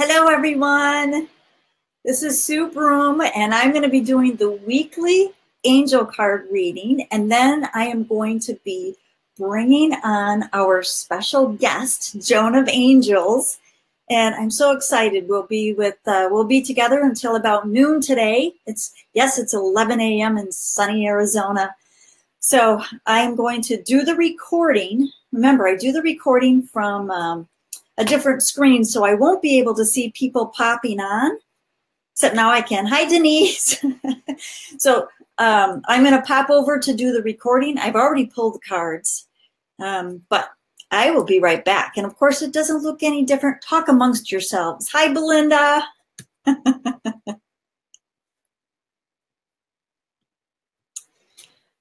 Hello, everyone. This is Sue Broome, and I'm going to be doing the weekly angel card reading, and then I am going to be bringing on our special guest, Joan of Angels. And I'm so excited. We'll be with uh, we'll be together until about noon today. It's yes, it's 11 a.m. in sunny Arizona. So I'm going to do the recording. Remember, I do the recording from um, a different screen, so I won't be able to see people popping on. Except now I can. Hi, Denise. so um, I'm going to pop over to do the recording. I've already pulled the cards, um, but I will be right back. And of course, it doesn't look any different. Talk amongst yourselves. Hi, Belinda.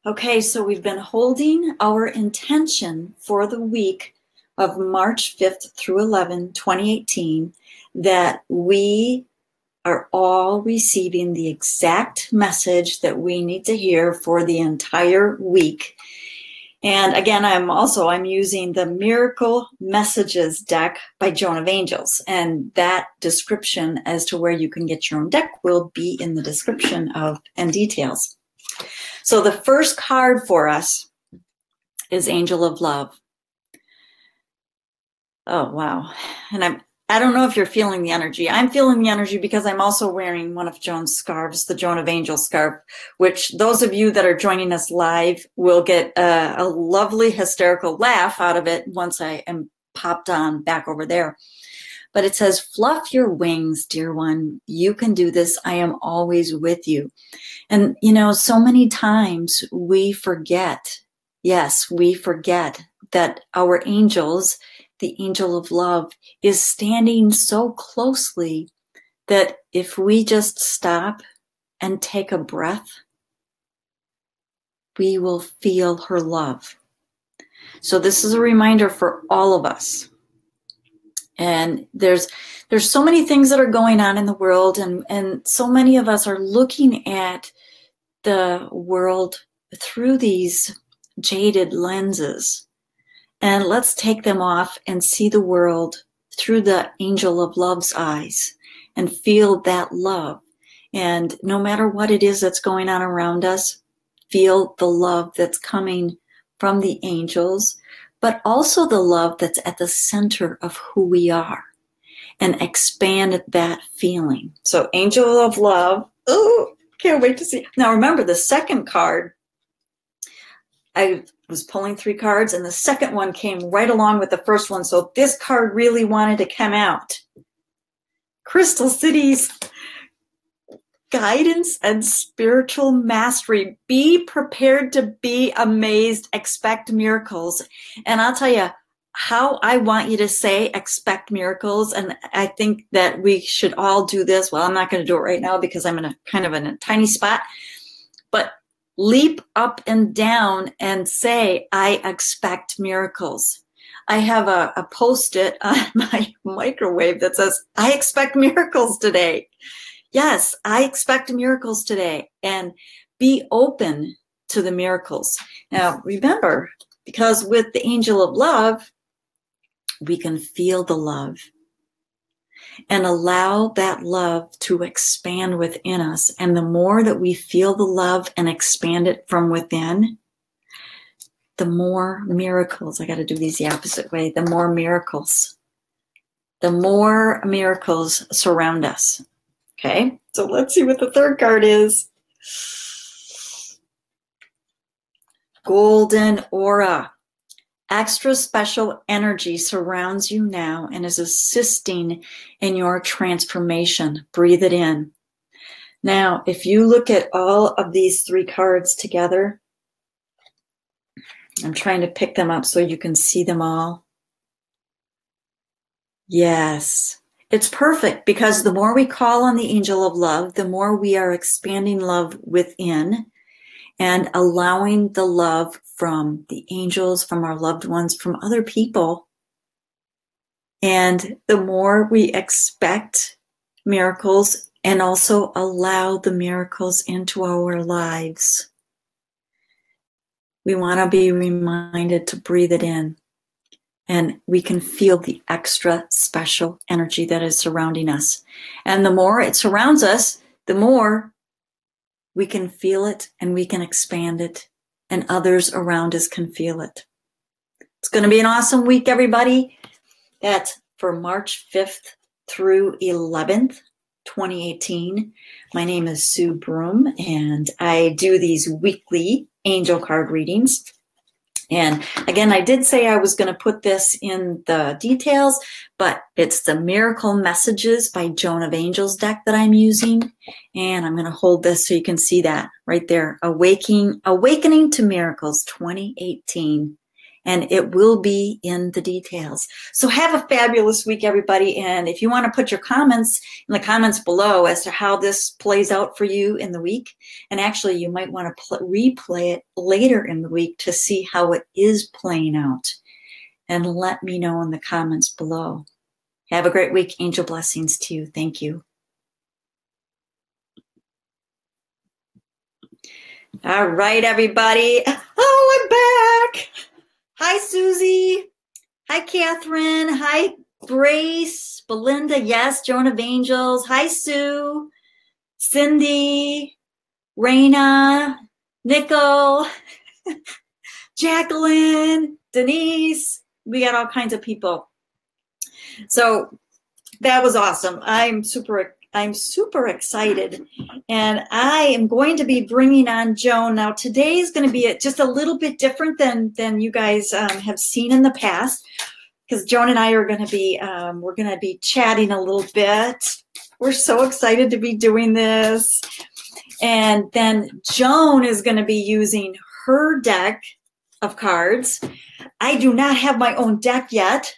okay, so we've been holding our intention for the week of March 5th through 11, 2018, that we are all receiving the exact message that we need to hear for the entire week. And again, I'm also I'm using the Miracle Messages deck by Joan of Angels, and that description as to where you can get your own deck will be in the description of and details. So the first card for us is Angel of Love. Oh, wow. And I'm, I don't know if you're feeling the energy. I'm feeling the energy because I'm also wearing one of Joan's scarves, the Joan of Angel scarf, which those of you that are joining us live will get a, a lovely hysterical laugh out of it once I am popped on back over there. But it says, fluff your wings, dear one. You can do this. I am always with you. And, you know, so many times we forget, yes, we forget that our angels the angel of love, is standing so closely that if we just stop and take a breath, we will feel her love. So this is a reminder for all of us. And there's there's so many things that are going on in the world and and so many of us are looking at the world through these jaded lenses and let's take them off and see the world through the angel of love's eyes and feel that love. And no matter what it is that's going on around us, feel the love that's coming from the angels, but also the love that's at the center of who we are and expand that feeling. So, angel of love. Oh, can't wait to see. Now, remember the second card. I was pulling three cards, and the second one came right along with the first one. So this card really wanted to come out. Crystal Cities guidance and spiritual mastery. Be prepared to be amazed. Expect miracles. And I'll tell you how I want you to say expect miracles. And I think that we should all do this. Well, I'm not going to do it right now because I'm in a kind of in a tiny spot. Leap up and down and say, I expect miracles. I have a, a post it on my microwave that says, I expect miracles today. Yes, I expect miracles today. And be open to the miracles. Now, remember, because with the angel of love, we can feel the love and allow that love to expand within us. And the more that we feel the love and expand it from within, the more miracles, I got to do these the opposite way, the more miracles, the more miracles surround us. Okay, so let's see what the third card is. Golden aura. Extra special energy surrounds you now and is assisting in your transformation. Breathe it in. Now, if you look at all of these three cards together, I'm trying to pick them up so you can see them all. Yes, it's perfect because the more we call on the angel of love, the more we are expanding love within and allowing the love from the angels, from our loved ones, from other people. And the more we expect miracles and also allow the miracles into our lives, we want to be reminded to breathe it in and we can feel the extra special energy that is surrounding us. And the more it surrounds us, the more we can feel it and we can expand it, and others around us can feel it. It's going to be an awesome week, everybody. That's for March 5th through 11th, 2018. My name is Sue Broome, and I do these weekly angel card readings. And again, I did say I was going to put this in the details, but it's the Miracle Messages by Joan of Angels deck that I'm using. And I'm going to hold this so you can see that right there. Awakening, Awakening to Miracles 2018 and it will be in the details. So have a fabulous week, everybody. And if you want to put your comments in the comments below as to how this plays out for you in the week, and actually you might want to pl- replay it later in the week to see how it is playing out. And let me know in the comments below. Have a great week. Angel blessings to you. Thank you. All right, everybody. Oh, I'm back. Hi, Susie. Hi, Catherine. Hi, Grace, Belinda. Yes, Joan of Angels. Hi, Sue, Cindy, Raina, Nicole, Jacqueline, Denise. We got all kinds of people. So that was awesome. I'm super I'm super excited. And I am going to be bringing on Joan. Now, today is going to be just a little bit different than, than you guys um, have seen in the past because Joan and I are going to be, um, we're going to be chatting a little bit. We're so excited to be doing this. And then Joan is going to be using her deck of cards. I do not have my own deck yet,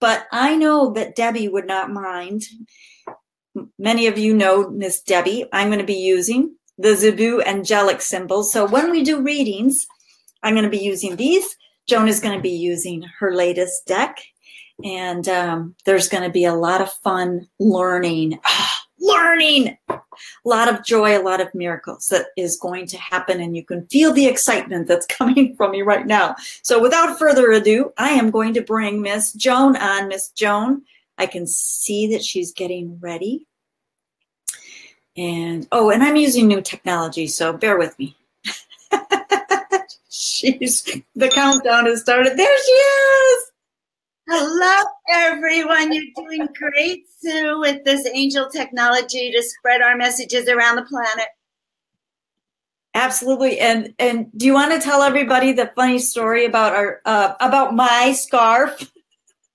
but I know that Debbie would not mind many of you know Miss Debbie. I'm going to be using the Zibu angelic symbols. So when we do readings, I'm going to be using these. Joan is going to be using her latest deck. And um, there's going to be a lot of fun learning, learning, a lot of joy, a lot of miracles that is going to happen. And you can feel the excitement that's coming from me right now. So without further ado, I am going to bring Miss Joan on. Miss Joan, I can see that she's getting ready. And oh, and I'm using new technology, so bear with me. she's the countdown has started. There she is. Hello, everyone. You're doing great, Sue, with this angel technology to spread our messages around the planet. Absolutely. And and do you want to tell everybody the funny story about our uh, about my scarf?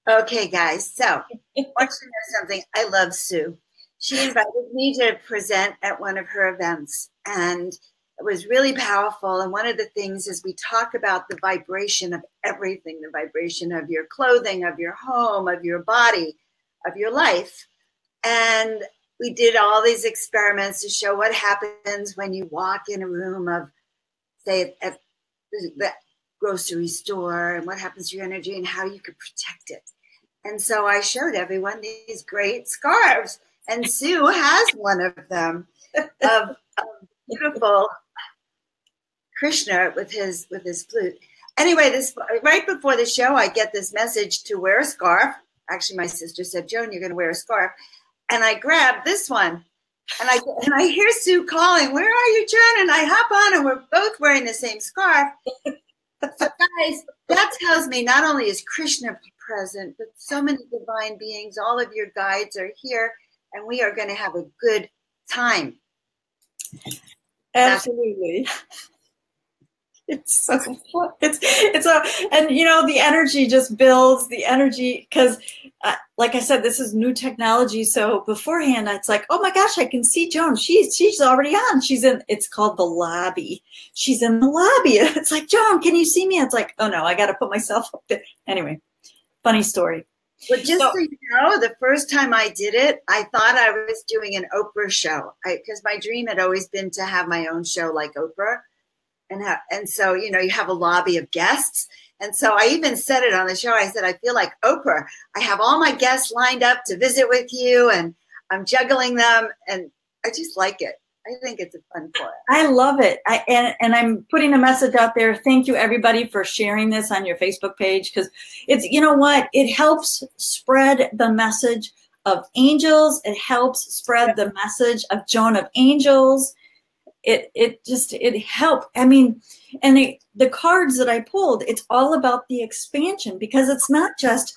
Okay, guys. So, I want to know something. I love Sue. She invited me to present at one of her events, and it was really powerful. And one of the things is we talk about the vibration of everything the vibration of your clothing, of your home, of your body, of your life. And we did all these experiments to show what happens when you walk in a room of, say, at the grocery store and what happens to your energy and how you could protect it. And so I showed everyone these great scarves, and Sue has one of them of, of beautiful Krishna with his with his flute. Anyway, this right before the show, I get this message to wear a scarf. Actually, my sister said, "Joan, you're going to wear a scarf," and I grabbed this one, and I and I hear Sue calling, "Where are you, Joan?" And I hop on, and we're both wearing the same scarf. So, guys, that tells me not only is Krishna present, but so many divine beings, all of your guides are here, and we are going to have a good time. Absolutely. it's so fun. It's it's a and you know the energy just builds the energy because uh, like I said this is new technology. So beforehand it's like oh my gosh I can see Joan. She's she's already on. She's in it's called the lobby. She's in the lobby. It's like Joan can you see me? It's like oh no I got to put myself up there. Anyway funny story. Well, just so, so, you know, the first time I did it, I thought I was doing an Oprah show. Because my dream had always been to have my own show like Oprah, and and so you know, you have a lobby of guests, and so I even said it on the show. I said I feel like Oprah. I have all my guests lined up to visit with you, and I'm juggling them, and I just like it. I think it's a fun for it. I love it. I, and, and I'm putting a message out there. Thank you everybody for sharing this on your Facebook page because it's, you know what? It helps spread the message of angels. It helps spread the message of Joan of Angels. It, it just, it helped. I mean, and it, the cards that I pulled, it's all about the expansion because it's not just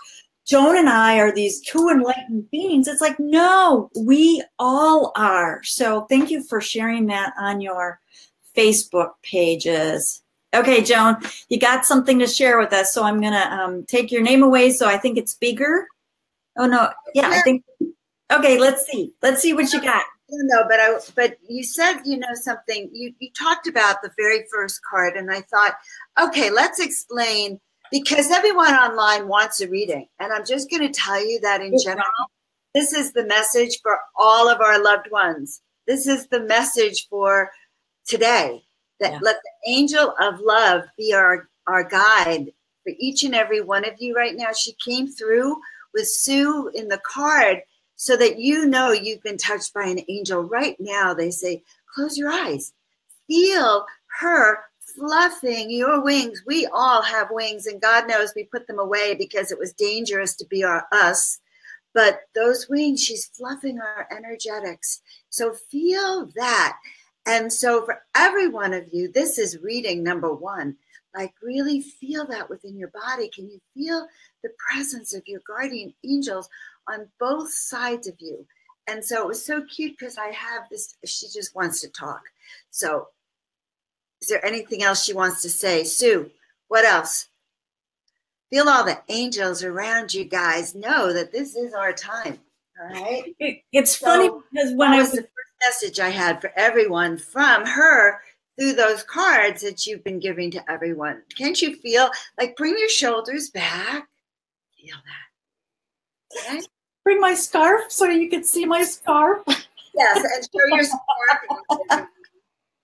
Joan and I are these two enlightened beings. It's like, no, we all are. So thank you for sharing that on your Facebook pages. Okay, Joan, you got something to share with us. So I'm going to um, take your name away. So I think it's bigger. Oh, no. Yeah, I think. Okay, let's see. Let's see what you got. No, but I but you said you know something. You you talked about the very first card, and I thought, okay, let's explain because everyone online wants a reading. And I'm just going to tell you that in general, this is the message for all of our loved ones. This is the message for today that yeah. let the angel of love be our, our guide for each and every one of you right now. She came through with Sue in the card so that you know you've been touched by an angel. Right now, they say, close your eyes, feel her fluffing your wings. We all have wings, and God knows we put them away because it was dangerous to be our us. But those wings, she's fluffing our energetics. So feel that. And so for every one of you, this is reading number one. Like really feel that within your body. Can you feel the presence of your guardian angels on both sides of you? And so it was so cute because I have this, she just wants to talk. So is there anything else she wants to say? Sue, what else? Feel all the angels around you guys. Know that this is our time. All right. It, it's so funny because when I was the first message I had for everyone from her through those cards that you've been giving to everyone. Can't you feel like bring your shoulders back? Feel that. Okay? Bring my scarf so you can see my scarf. Yes, and show your scarf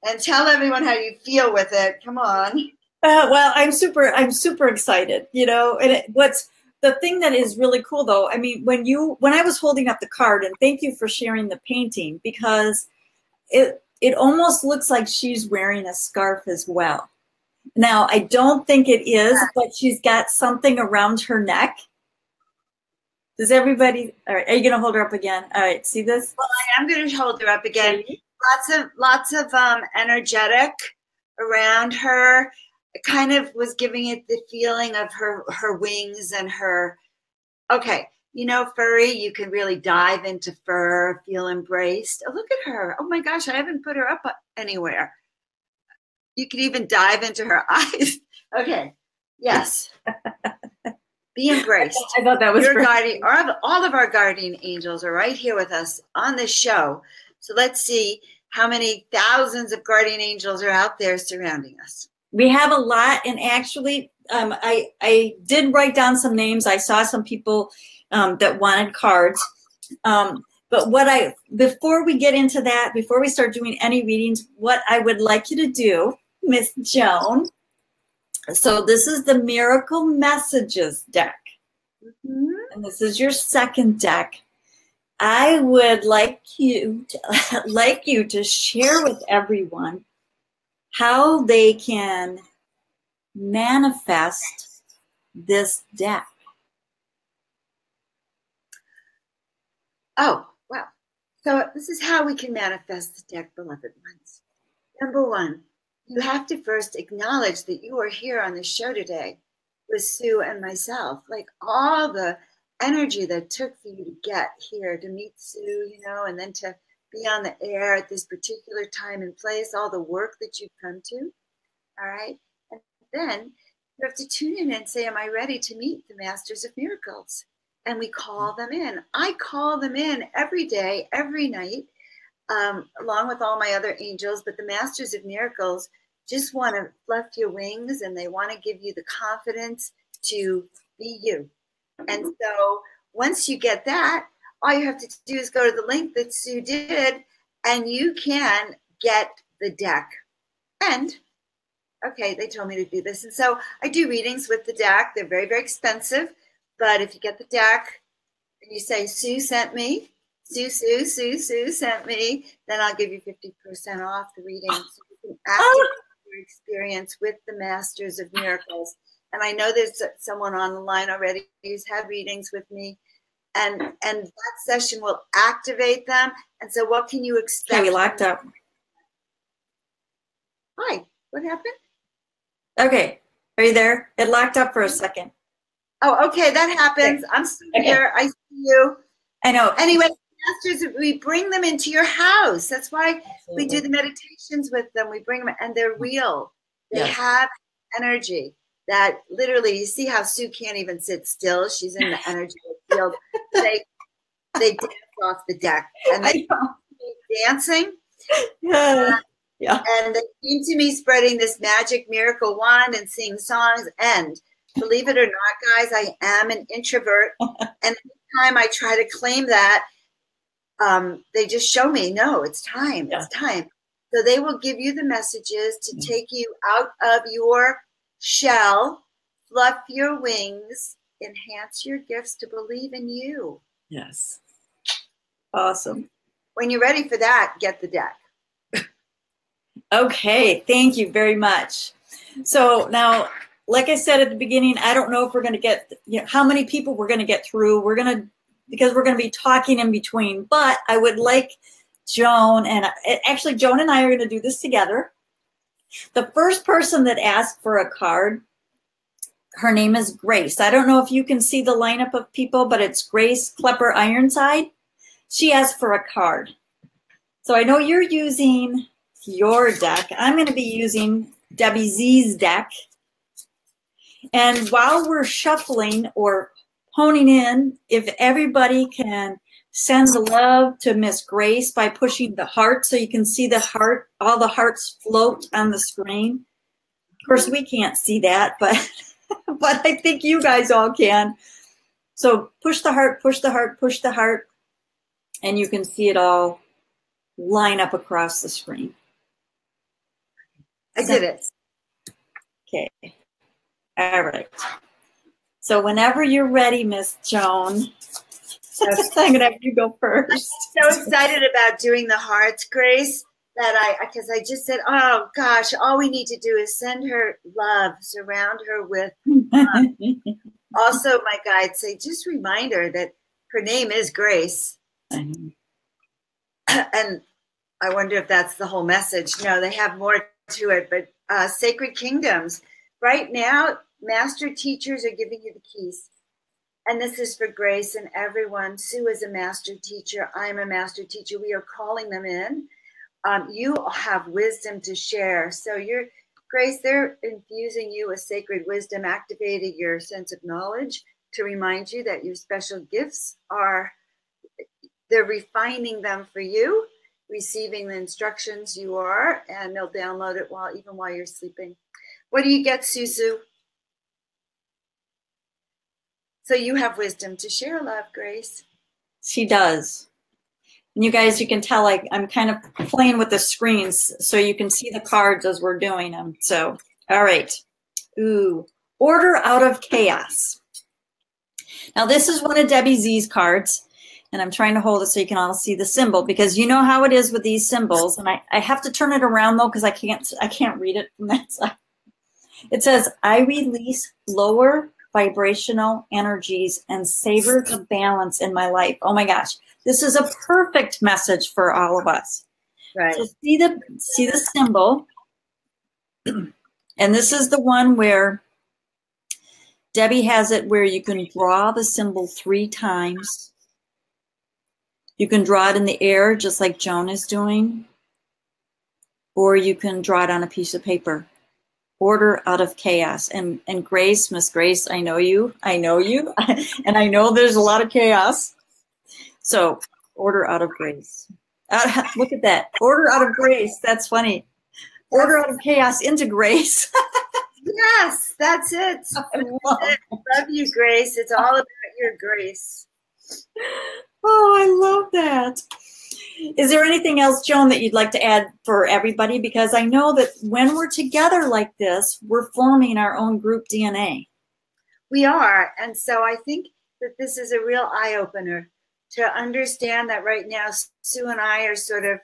and tell everyone how you feel with it. Come on. Uh, well, I'm super. I'm super excited. You know, and it, what's the thing that is really cool though? I mean, when you when I was holding up the card, and thank you for sharing the painting because it it almost looks like she's wearing a scarf as well. Now, I don't think it is, but she's got something around her neck. Does everybody? All right, are you going to hold her up again? All right, see this? Well, I am going to hold her up again lots of lots of um, energetic around her. It kind of was giving it the feeling of her her wings and her. Okay, you know, furry. You can really dive into fur, feel embraced. Oh, look at her! Oh my gosh, I haven't put her up anywhere. You can even dive into her eyes. Okay, yes. Be embraced. I thought that was your guardian. All of our guardian angels are right here with us on this show. So let's see how many thousands of guardian angels are out there surrounding us. We have a lot, and actually, um, I I did write down some names. I saw some people um, that wanted cards. Um, but what I before we get into that, before we start doing any readings, what I would like you to do, Miss Joan. So this is the Miracle Messages deck, mm-hmm. and this is your second deck. I would like you to, like you to share with everyone how they can manifest this deck. Oh, wow. So this is how we can manifest the deck, beloved ones. Number one, you have to first acknowledge that you are here on the show today with Sue and myself. Like all the energy that took for you to get here to meet Sue, you know, and then to be on the air at this particular time and place, all the work that you've come to. All right. And then you have to tune in and say, Am I ready to meet the Masters of Miracles? And we call them in. I call them in every day, every night, um, along with all my other angels. But the Masters of Miracles just want to fluff your wings and they want to give you the confidence to be you and so once you get that, all you have to do is go to the link that Sue did, and you can get the deck. And okay, they told me to do this. And so I do readings with the deck. They're very, very expensive. But if you get the deck and you say, Sue sent me, Sue, Sue, Sue, Sue sent me, then I'll give you 50% off the reading. Oh. So you can oh. your experience with the Masters of Miracles. And I know there's someone on the line already who's had readings with me. And and that session will activate them. And so what can you expect? Okay, we locked up. Hi, what happened? Okay. Are you there? It locked up for a second. Oh, okay, that happens. I'm still okay. here. I see you. I know. Anyway, masters, we bring them into your house. That's why Absolutely. we do the meditations with them. We bring them, and they're real. They yes. have energy that literally. You see how Sue can't even sit still. She's in the energy field. They they dance off the deck, and they dancing. Yeah. Uh, yeah. And they came to me spreading this magic miracle wand and singing songs. And believe it or not, guys, I am an introvert. and anytime I try to claim that, um, they just show me, no, it's time, yeah. it's time. So they will give you the messages to mm-hmm. take you out of your shell, fluff your wings, enhance your gifts to believe in you. Yes. Awesome. When you're ready for that, get the deck. okay, thank you very much. So now, like I said at the beginning, I don't know if we're going to get, you know, how many people we're going to get through. We're going to because we're going to be talking in between. But I would like Joan and actually Joan and I are going to do this together. The first person that asked for a card, her name is Grace. I don't know if you can see the lineup of people, but it's Grace Klepper Ironside. She asked for a card. So I know you're using your deck. I'm going to be using Debbie Z's deck. And while we're shuffling or honing in. If everybody can send the love to Miss Grace by pushing the heart so you can see the heart, all the hearts float on the screen. Of course, we can't see that, but but I think you guys all can. So push the heart, push the heart, push the heart, and you can see it all line up across the screen. I did it. Okay. All right. So whenever you're ready, Miss Joan, I'm gonna have you go first. I'm so excited about doing the hearts, Grace, that I because I just said, oh gosh, all we need to do is send her love, surround her with. Um, also, my guide say, just remind her that her name is Grace. and I wonder if that's the whole message. No, they have more to it, but uh, sacred kingdoms. Right now, Master teachers are giving you the keys. And this is for Grace and everyone. Sue is a master teacher. I'm a master teacher. We are calling them in. Um, you have wisdom to share. So you're Grace, they're infusing you with sacred wisdom, activating your sense of knowledge to remind you that your special gifts are, they're refining them for you, receiving the instructions you are, and they'll download it while even while you're sleeping. What do you get, Susu? So you have wisdom to share, love, Grace. She does. And you guys, you can tell like I'm kind of playing with the screens so you can see the cards as we're doing them. So, all right. Ooh, order out of chaos. Now this is one of Debbie Z's cards and I'm trying to hold it so you can all see the symbol because you know how it is with these symbols. And I, I have to turn it around though because I can't I can't read it from that side. It says, I release lower vibrational energies and savor the balance in my life. Oh my gosh, this is a perfect message for all of us. Right. So see the see the symbol, and this is the one where Debbie has it where you can draw the symbol three times. You can draw it in the air, just like Joan is doing, or you can draw it on a piece of paper order out of chaos. And and Grace, Miss Grace, I know you. I know you. and I know there's a lot of chaos. So order out of grace. Uh, look at that. Order out of grace. That's funny. Order out of chaos into grace. yes, that's it. I love, I love you, Grace. It's all about your grace. Oh, I love that. Is there anything else, Joan, that you'd like to add for everybody? Because I know that when we're together like this, we're forming our own group DNA. We are. And so I think that this is a real eye opener to understand that right now, Sue and I are sort of,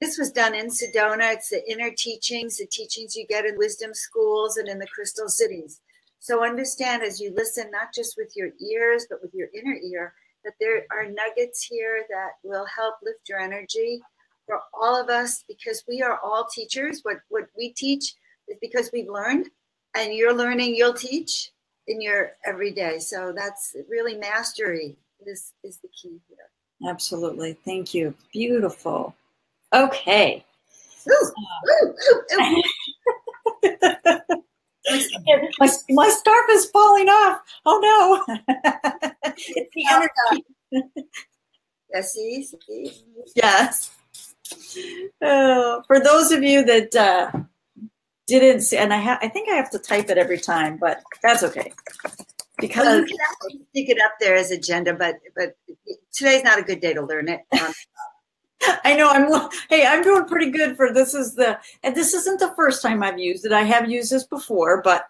this was done in Sedona. It's the inner teachings, the teachings you get in wisdom schools and in the crystal cities. So understand as you listen, not just with your ears, but with your inner ear, that there are nuggets here that will help lift your energy for all of us because we are all teachers. What, what we teach is because we've learned, and you're learning, you'll teach in your everyday. So that's really mastery is, is the key here. Absolutely. Thank you. Beautiful. Okay. Ooh, ooh, ooh, my, my scarf is falling off. Oh no. it's the energy. Yes, see, see. Yes. Uh, for those of you that uh, didn't see, and I, ha- I think I have to type it every time, but that's okay. Because well, you can stick it up there as agenda, but but today's not a good day to learn it. Um, I know I'm hey, I'm doing pretty good for this is the and this isn't the first time I've used it. I have used this before, but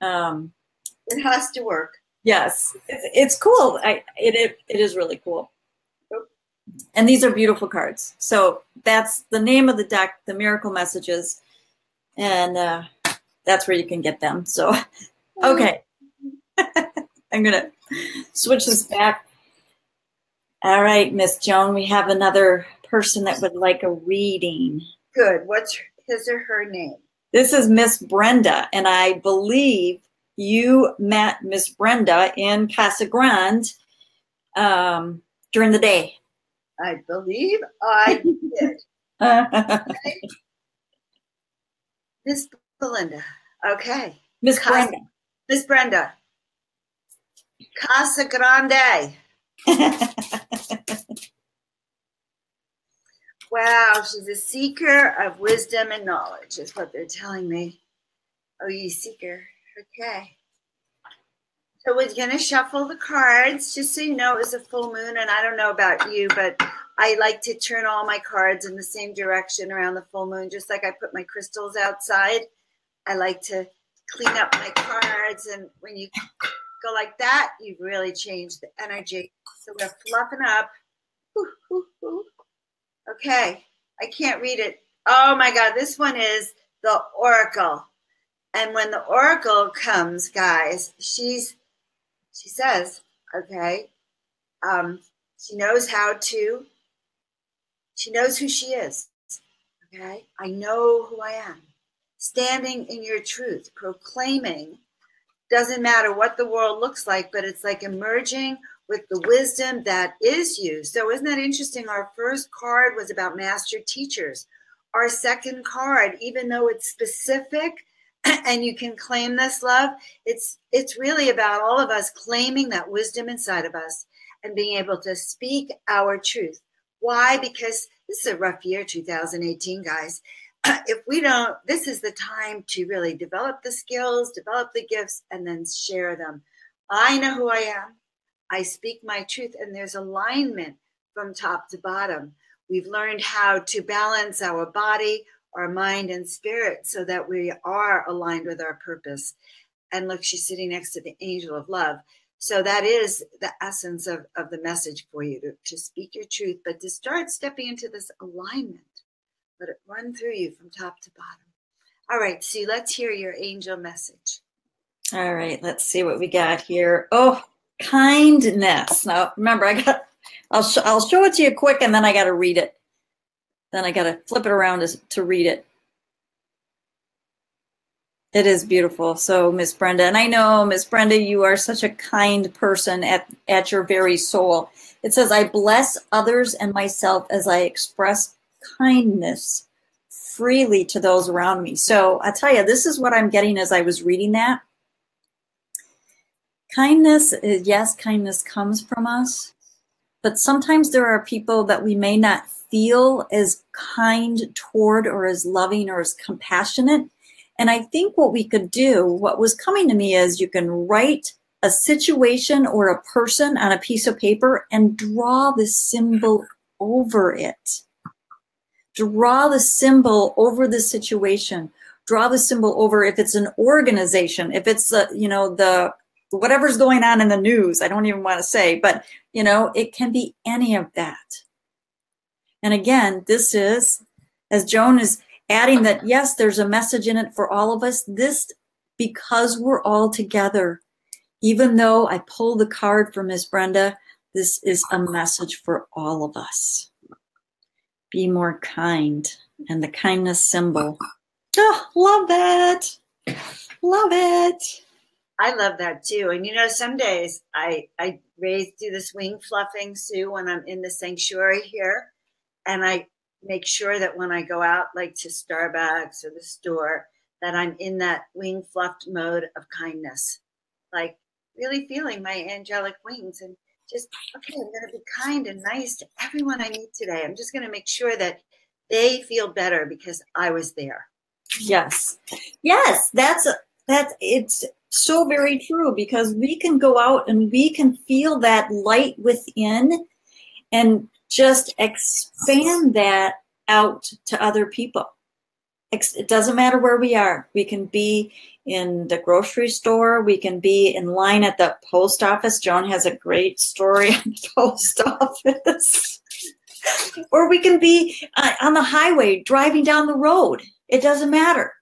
um it has to work. Yes. It's, it's cool. I it, it it is really cool. And these are beautiful cards. So that's the name of the deck, the miracle messages. And uh that's where you can get them. So okay. I'm gonna switch this back. All right, Miss Joan, we have another person that would like a reading. Good. What's his or her name? This is Miss Brenda, and I believe you met Miss Brenda in Casa Grande um, during the day. I believe I did. Miss Belinda. Okay. Miss Brenda. Miss Brenda. Casa Grande. Wow, she's a seeker of wisdom and knowledge, is what they're telling me. Oh, you seeker. Okay. So we're going to shuffle the cards just so you know it was a full moon. And I don't know about you, but I like to turn all my cards in the same direction around the full moon, just like I put my crystals outside. I like to clean up my cards. And when you go like that, you really change the energy. So we're fluffing up. Ooh, ooh, ooh. Okay, I can't read it. Oh my God, this one is the Oracle. And when the Oracle comes, guys, she's she says, okay, um, she knows how to, she knows who she is. Okay, I know who I am. Standing in your truth, proclaiming, doesn't matter what the world looks like, but it's like emerging with the wisdom that is you. So, isn't that interesting? Our first card was about master teachers. Our second card, even though it's specific and you can claim this love, it's it's really about all of us claiming that wisdom inside of us and being able to speak our truth. Why? Because this is a rough year, 2018, guys. If we don't, this is the time to really develop the skills, develop the gifts, and then share them. I know who I am. I speak my truth, and there's alignment from top to bottom. We've learned how to balance our body, our mind, and spirit so that we are aligned with our purpose. And look, she's sitting next to the angel of love. So that is the essence of, of the message for you to, to speak your truth, but to start stepping into this alignment. Let it run through you from top to bottom. All right, Sue, let's hear your angel message. All right, let's see what we got here. Oh, kindness. Now, remember, I got, I'll, sh- I'll show it to you quick and then I got to read it. Then I got to flip it around to, to read it. It is beautiful. So, Miss Brenda, and I know, Miss Brenda, you are such a kind person at, at your very soul. It says, I bless others and myself as I express kindness freely to those around me. So I tell you, this is what I'm getting as I was reading that. Kindness, is, yes, kindness comes from us, but sometimes there are people that we may not feel as kind toward or as loving or as compassionate. And I think what we could do, what was coming to me is you can write a situation or a person on a piece of paper and draw the symbol over it. Draw the symbol over the situation. Draw the symbol over if it's an organization, if it's the, you know, the whatever's going on in the news. I don't even want to say, but you know, it can be any of that. And again, this is, as Joan is adding that, yes, there's a message in it for all of us. This, because we're all together, even though I pull the card for Miss Brenda, this is a message for all of us. Be more kind and the kindness symbol. Oh, love that. Love it. I love that too. And you know, some days I I raise do this wing fluffing, Sue, when I'm in the sanctuary here, and I make sure that when I go out, like to Starbucks or the store, that I'm in that wing fluffed mode of kindness, like really feeling my angelic wings and just okay. I'm going to be kind and nice to everyone I meet today. I'm just going to make sure that they feel better because I was there. Yes, yes, that's that's It's so very true because we can go out and we can feel that light within and just expand that out to other people. It doesn't matter where we are. We can be in the grocery store. We can be in line at the post office. Joan has a great story on the post office. or we can be uh, on the highway driving down the road. It doesn't matter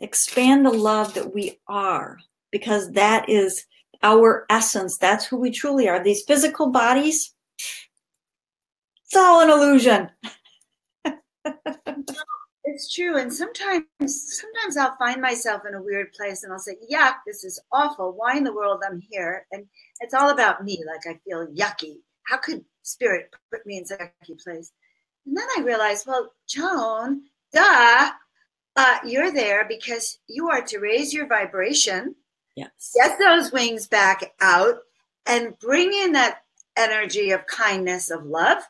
expand the love that we are because that is our essence. That's who we truly are. These physical bodies, it's all an illusion. it's true. And sometimes, sometimes I'll find myself in a weird place and I'll say, yuck, this is awful. Why in the world I'm here? And it's all about me. Like I feel yucky. How could spirit put me in such a yucky place? And then I realized, well, Joan, duh, uh, you're there because you are to raise your vibration, yes. get those wings back out, and bring in that energy of kindness, of love.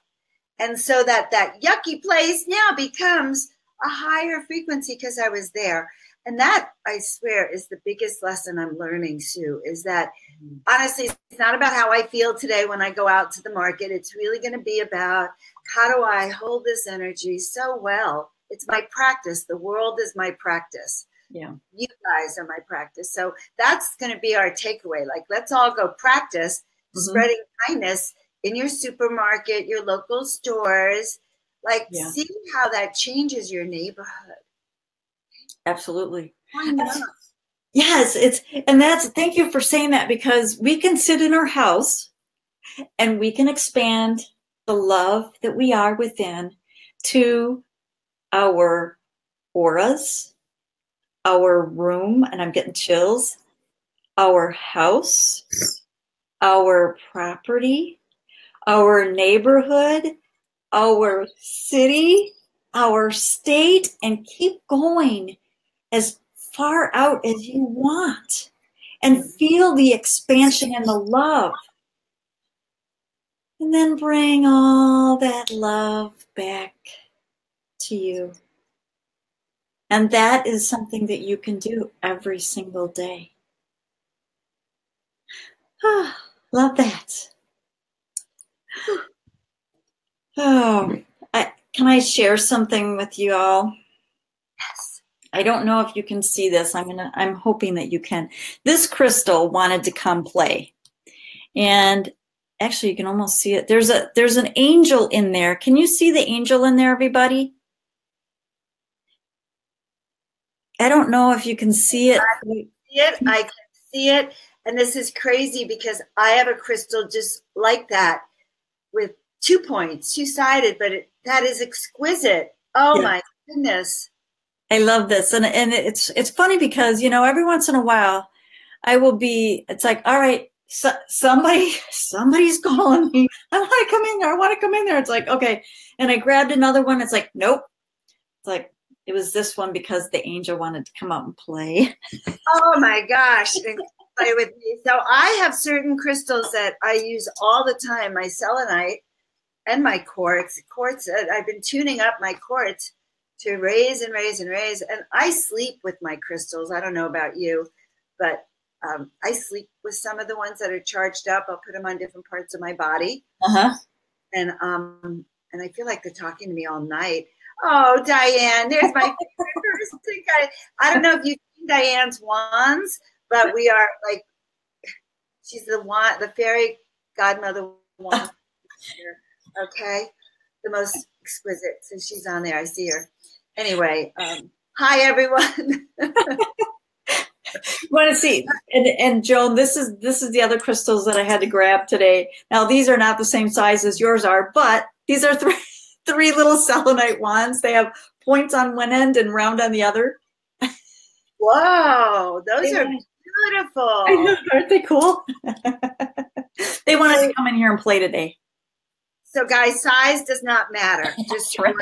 And so that that yucky place now becomes a higher frequency because I was there. And that, I swear, is the biggest lesson I'm learning, Sue, is that mm-hmm. honestly, it's not about how I feel today when I go out to the market. It's really going to be about how do I hold this energy so well it's my practice. The world is my practice. Yeah. You guys are my practice. So that's going to be our takeaway. Like, let's all go practice mm-hmm. spreading kindness in your supermarket, your local stores. Like, yeah. see how that changes your neighborhood. Absolutely. Yes, it's and that's thank you for saying that because we can sit in our house and we can expand the love that we are within to our auras, our room, and I'm getting chills, our house, our property, our neighborhood, our city, our state, and keep going as far out as you want and feel the expansion and the love. And then bring all that love back to you. And that is something that you can do every single day. Oh, love that. Oh, I, can I share something with you all? Yes. I don't know if you can see this. I'm gonna. I'm hoping that you can. This crystal wanted to come play, and actually, you can almost see it. There's a there's an angel in there. Can you see the angel in there, everybody? I don't know if you can see it. I can see it. I can see it. And this is crazy because I have a crystal just like that with two points, two sided, but it, that is exquisite. Oh yeah. my goodness. I love this. And, and it's, it's funny because, you know, every once in a while I will be, it's like, all right, so, somebody, somebody's calling me. I want to come in there. I want to come in there. It's like, okay. And I grabbed another one. It's like, nope. It's like, it was this one because the angel wanted to come out and play. oh my gosh. play with me. So I have certain crystals that I use all the time. My selenite and my quartz. Quartz, uh, I've been tuning up my quartz to raise and raise and raise. And I sleep with my crystals. I don't know about you, but um, I sleep with some of the ones that are charged up. I'll put them on different parts of my body. Uh-huh. And um, and I feel like they're talking to me all night. Oh, Diane, there's my I, I don't know if you've seen Diane's wands, but we are like She's the one, the fairy godmother one. okay, the most exquisite. So she's on there. I see her. Anyway, um, hi everyone. want to see and, and joan this is this is the other crystals that i had to grab today now these are not the same size as yours are but these are three three little selenite wands they have points on one end and round on the other Whoa, those are beautiful. Know, aren't they cool? they want us to come in here and play today. So, guys, size does not matter. Just right.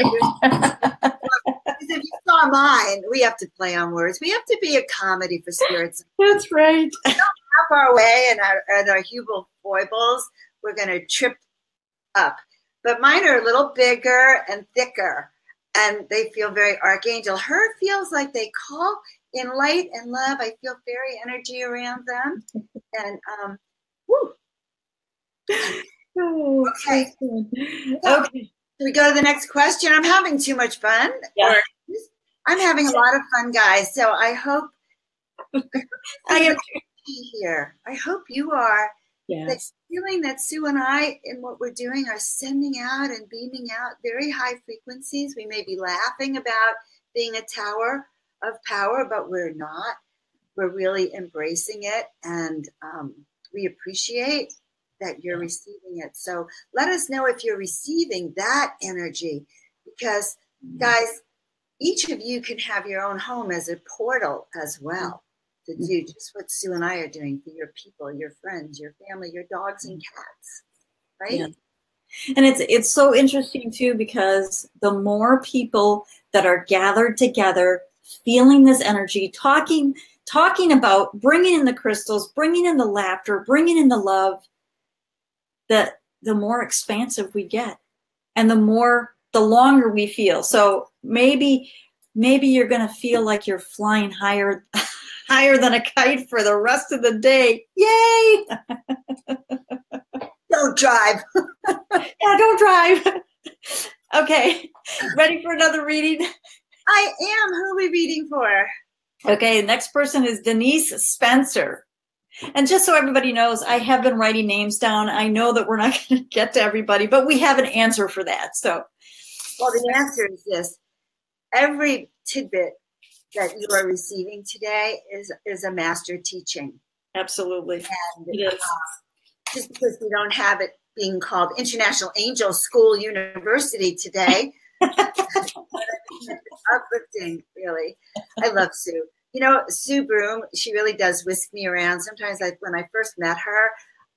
if you saw mine, we have to play on words. We have to be a comedy for spirits. That's right. How far away and our, and our Hubel foibles, we're going to trip up. But mine are a little bigger and thicker, and they feel very archangel. Her feels like they call in light and love. I feel fairy energy around them. And um, woo. Oh, okay. So, okay. we go to the next question? I'm having too much fun. Yeah. I'm having a lot of fun, guys. So I hope I am here. I hope you are. That feeling that Sue and I, and what we're doing, are sending out and beaming out very high frequencies. We may be laughing about being a tower of power, but we're not. We're really embracing it, and um, we appreciate that you're receiving it. So let us know if you're receiving that energy, because mm-hmm. guys, each of you can have your own home as a portal as well to do mm-hmm. just what Sue and I are doing for your people, your friends, your family, your dogs and mm-hmm. cats, right? Yeah. And it's it's so interesting too because the more people that are gathered together, feeling this energy, talking talking about bringing in the crystals, bringing in the laughter, bringing in the love, that the more expansive we get and the more the longer we feel. So maybe maybe you're going to feel like you're flying higher higher than a kite for the rest of the day. Yay! don't drive. yeah, don't drive. okay. Ready for another reading? I am. Who are we reading for? Okay, the next person is Denise Spencer. And just so everybody knows, I have been writing names down. I know that we're not going to get to everybody, but we have an answer for that. So, well, the answer is this every tidbit that you are receiving today is, is a master teaching. Absolutely. And, uh, just because we don't have it being called International Angel School University today. uplifting, really. I love Sue. You know, Sue Broome, she really does whisk me around. Sometimes, like when I first met her,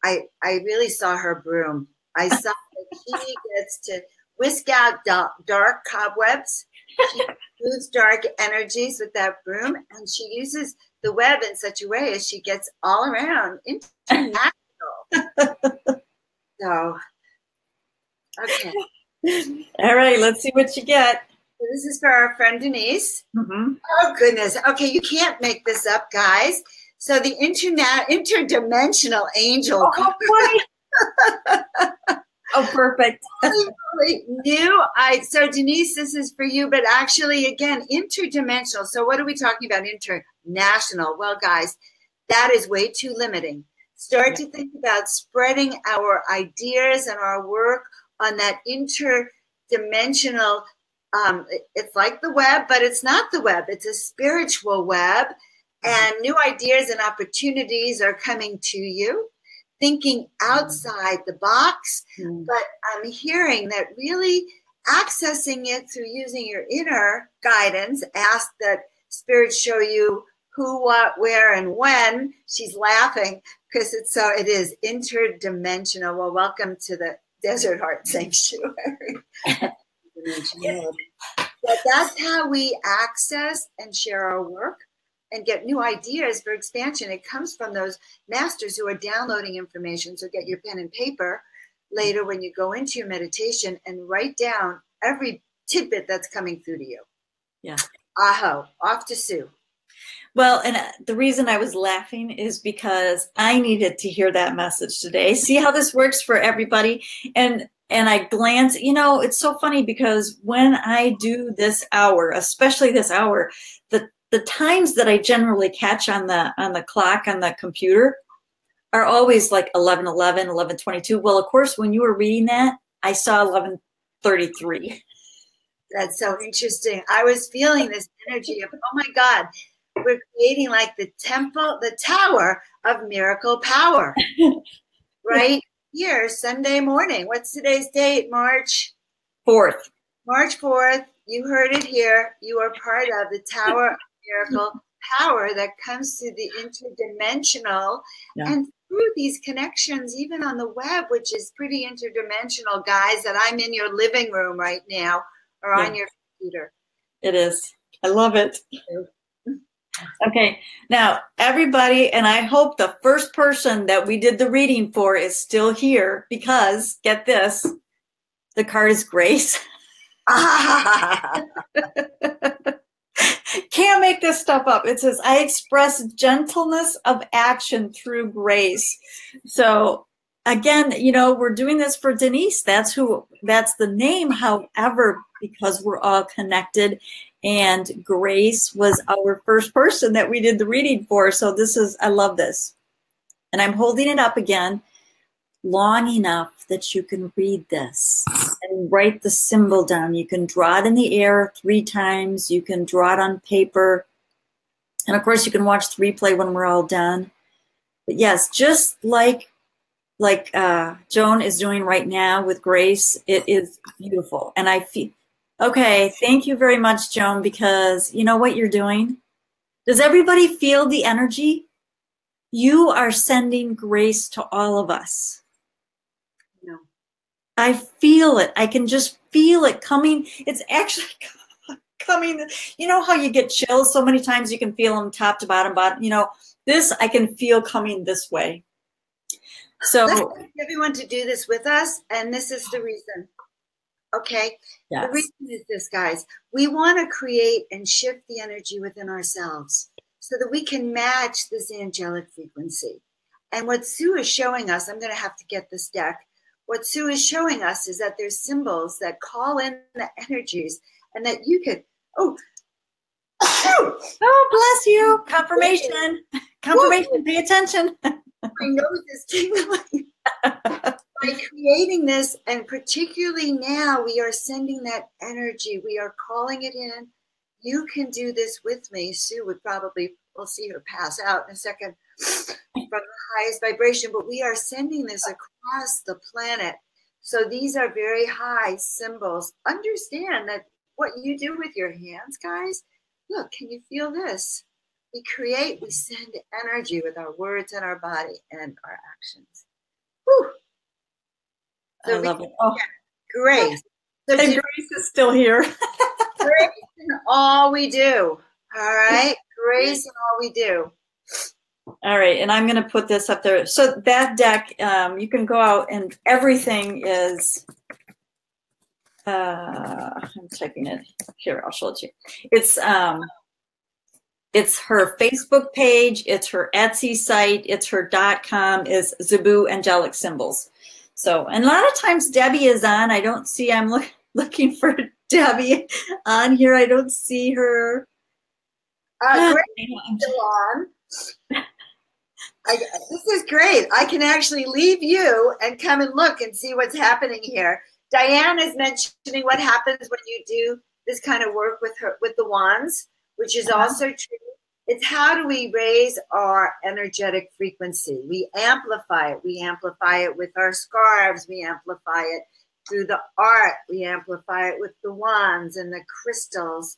I I really saw her broom. I saw that she gets to whisk out dark cobwebs. She moves dark energies with that broom, and she uses the web in such a way as she gets all around international. so, okay. All right, let's see what you get. This is for our friend Denise. Mm-hmm. Oh goodness. Okay, you can't make this up, guys. So the internet interdimensional angel. Oh, oh perfect. new. I so Denise, this is for you, but actually, again, interdimensional. So what are we talking about? International. Well, guys, that is way too limiting. Start to think about spreading our ideas and our work on that interdimensional um, it's like the web, but it's not the web. It's a spiritual web, and new ideas and opportunities are coming to you. Thinking outside the box, mm. but I'm hearing that really accessing it through using your inner guidance. Ask that spirit show you who, what, where, and when. She's laughing because it's so it is interdimensional. Well, welcome to the Desert Heart Sanctuary. but that's how we access and share our work and get new ideas for expansion. It comes from those masters who are downloading information. So get your pen and paper later when you go into your meditation and write down every tidbit that's coming through to you. Yeah. Aho, off to Sue. Well, and uh, the reason I was laughing is because I needed to hear that message today. See how this works for everybody. And and I glance, you know, it's so funny because when I do this hour, especially this hour, the the times that I generally catch on the on the clock on the computer are always like 11 11 11 22 well of course when you were reading that i saw 11 33 that's so interesting. I was feeling this energy of oh my god we're creating like the temple the tower of miracle power. Right here sunday morning. What's today's date march? 4th march 4th you heard it here. You are part of the tower miracle power that comes through the interdimensional yeah. and through these connections, even on the web, which is pretty interdimensional, guys, that I'm in your living room right now or yeah. on your computer. It is. I love it. Okay, now everybody, and I hope the first person that we did the reading for is still here because get this the card is grace. Can't make this stuff up. It says, I express gentleness of action through grace. So again, you know, we're doing this for Denise. That's who, that's the name. However, because we're all connected and Grace was our first person that we did the reading for. So this is, I love this. And I'm holding it up again long enough that you can read this and write the symbol down. You can draw it in the air three times. You can draw it on paper. And of course, you can watch the replay when we're all done. But yes, just like like uh, Joan is doing right now with Grace, it is beautiful. And I feel, okay, thank you very much, Joan, because you know what you're doing? Does everybody feel the energy? You are sending grace to all of us. I feel it. I can just feel it coming. It's actually coming. You know how you get chills so many times you can feel them top to bottom, bottom. You know, this I can feel coming this way. So Let's everyone to do this with us, and this is the reason. Okay. Yes. The reason is this, guys. We want to create and shift the energy within ourselves so that we can match this angelic frequency. And what Sue is showing us, I'm going to have to get this deck what Sue is showing us is that there's symbols that call in the energies and that you could, oh, oh, bless you. Confirmation. Confirmation. Pay attention. My nose is tingling. By creating this, and particularly now, we are sending that energy. We are calling it in. You can do this with me. Sue would probably, we'll see her pass out in a second from the highest vibration, but we are sending this across the planet. So these are very high symbols. Understand that what you do with your hands, guys, look, can you feel this? We create, we send energy with our words and our body and our actions. Whew. So I love it. Oh. Grace. So and Grace is still here. grace in all we do. All right. Grace in all we do. All right, and I'm going to put this up there. So that deck, um, you can go out and everything is, uh, I'm typing it here. I'll show it to you. It's, um, it's her Facebook page. It's her Etsy site. It's her dot com is Zibu Angelic Symbols. So, and a lot of times Debbie is on. I don't see, I'm look, looking for Debbie on here. I don't see her. Uh, great. on. I, this is great. I can actually leave you and come and look and see what's happening here. Diane is mentioning what happens when you do this kind of work with her with the wands, which is uh-huh. also true. It's how do we raise our energetic frequency? We amplify it. We amplify it with our scarves. We amplify it through the art. We amplify it with the wands and the crystals.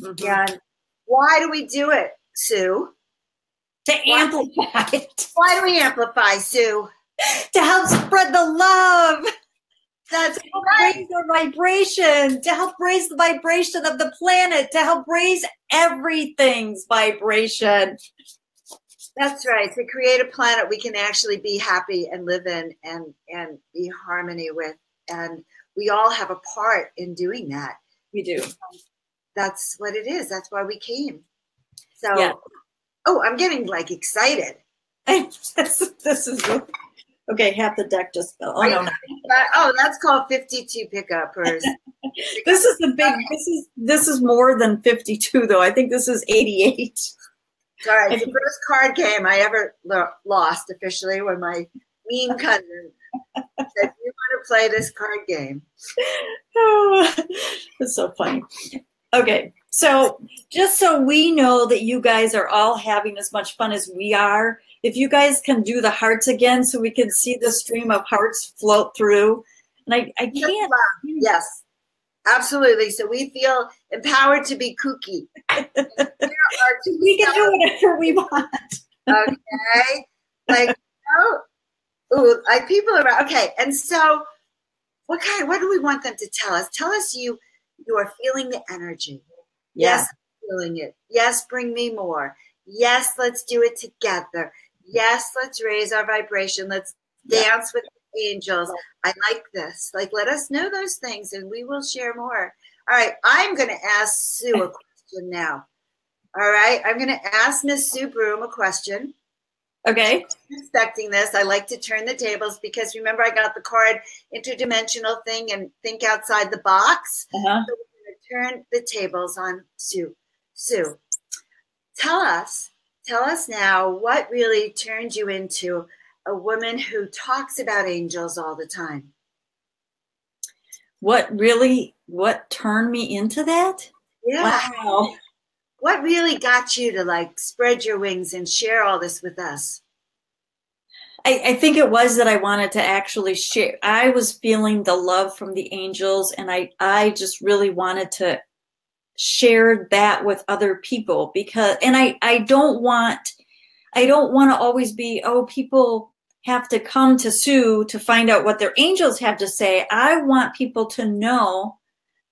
Mm-hmm. And why do we do it, Sue? To amplify it. Why do we amplify, Sue? to help spread the love. That's to help right. raise our vibration, to help raise the vibration of the planet, to help raise everything's vibration. That's right. To create a planet we can actually be happy and live in and and be harmony with. And we all have a part in doing that. We do. That's what it is. That's why we came. So yeah. Oh, I'm getting like excited. this, this is okay. Half the deck just fell. Oh no! Oh, that's called 52 pickuppers. this is the big. This is this is more than 52 though. I think this is 88. Sorry, it's the first card game I ever lost officially when my mean cousin said, "You want to play this card game?" Oh, that's so funny. Okay, so just so we know that you guys are all having as much fun as we are, if you guys can do the hearts again so we can see the stream of hearts float through. And I, I can't. Yes, absolutely. So we feel empowered to be kooky. we can do whatever we want. okay. Like, oh, ooh, like people around. Okay. And so what kind, what do we want them to tell us? Tell us you, you are feeling the energy. Yeah. Yes, feeling it. Yes, bring me more. Yes, let's do it together. Yes, let's raise our vibration. Let's dance with the angels. I like this. Like, let us know those things and we will share more. All right, I'm going to ask Sue a question now. All right, I'm going to ask Miss Sue Broome a question. Okay. Expecting this, I like to turn the tables because remember I got the card interdimensional thing and think outside the box. Uh-huh. So we're going to turn the tables on Sue. Sue, tell us, tell us now what really turned you into a woman who talks about angels all the time. What really, what turned me into that? Yeah. Wow. What really got you to like spread your wings and share all this with us? I, I, think it was that I wanted to actually share. I was feeling the love from the angels, and I, I just really wanted to share that with other people because, and I, I don't want, I don't want to always be, oh, people have to come to Sue to find out what their angels have to say. I want people to know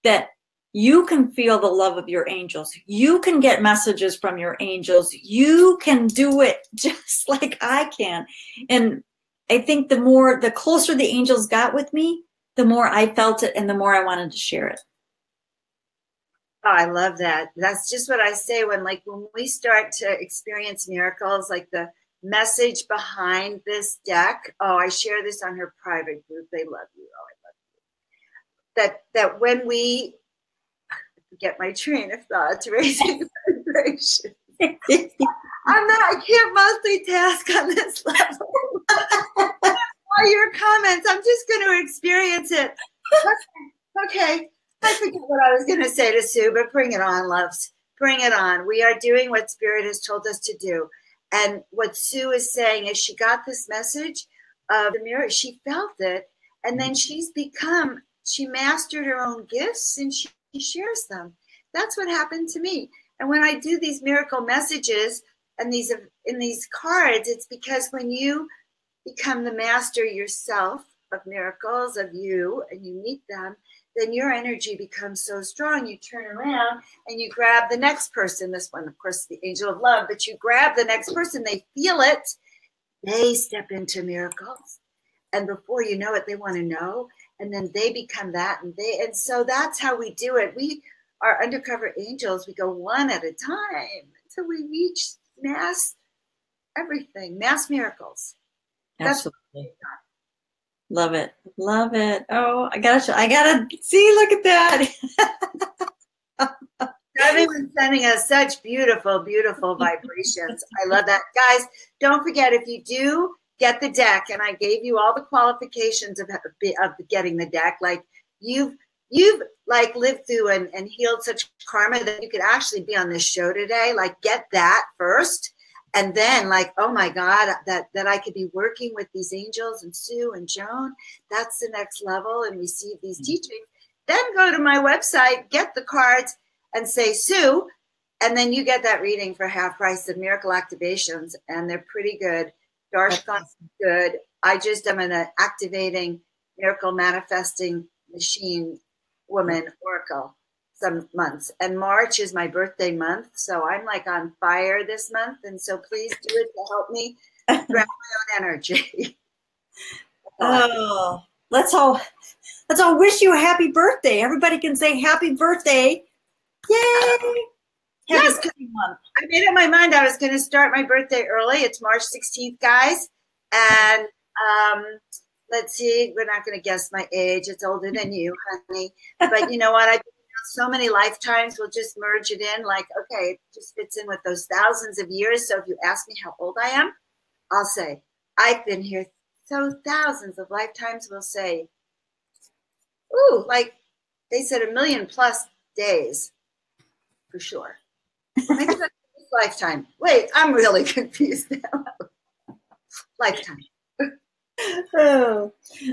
that you can feel the love of your angels. You can get messages from your angels. You can do it just like I can. And I think the more, the closer the angels got with me, the more I felt it and the more I wanted to share it. Oh, I love that. That's just what I say when, like, when we start to experience miracles, like the message behind this deck. Oh, I share this on her private group. They love you. Oh, I love you. That that when we get my train of thought, raising vibration. I'm not. I can't multitask on this level. All your comments. I'm just going to experience it. Okay. okay. I forget what I was going to say to Sue, but bring it on, loves. Bring it on. We are doing what Spirit has told us to do. And what Sue is saying is she got this message of the mirror, she felt it, and then she's become, she mastered her own gifts and she, she shares them. That's what happened to me. And when I do these miracle messages and these in these cards, it's because when you become the master yourself of miracles of you and you meet them, then your energy becomes so strong. You turn around and you grab the next person. This one, of course, the angel of love, but you grab the next person, they feel it, they step into miracles. And before you know it, they want to know. And then they become that. And they and so that's how we do it. We are undercover angels. We go one at a time until we reach mass everything, mass miracles. Absolutely. Love it. Love it. Oh, I gotta, I gotta see, look at that. Everyone's sending us such beautiful, beautiful vibrations. I love that. Guys, don't forget if you do get the deck, and I gave you all the qualifications of, of getting the deck, like you've you've like lived through and, and healed such karma that you could actually be on this show today. Like get that first and then like oh my god that that i could be working with these angels and sue and joan that's the next level and receive these mm-hmm. teachings then go to my website get the cards and say sue and then you get that reading for half price of miracle activations and they're pretty good darshkan's good i just am an activating miracle manifesting machine woman oracle some months. And March is my birthday month. So I'm like on fire this month. And so please do it to help me grab my own energy. oh, let's all let's all wish you a happy birthday. Everybody can say happy birthday. Yay! Yes. I made up my mind I was going to start my birthday early. It's March 16th, guys. And um, let's see, we're not going to guess my age. It's older than you, honey. But you know what? I've been so many lifetimes, we'll just merge it in. Like, okay, it just fits in with those thousands of years. So if you ask me how old I am, I'll say, I've been here so thousands of lifetimes. We'll say, ooh, like they said a million plus days for sure. Lifetime. Wait, I'm really confused now. lifetime. oh,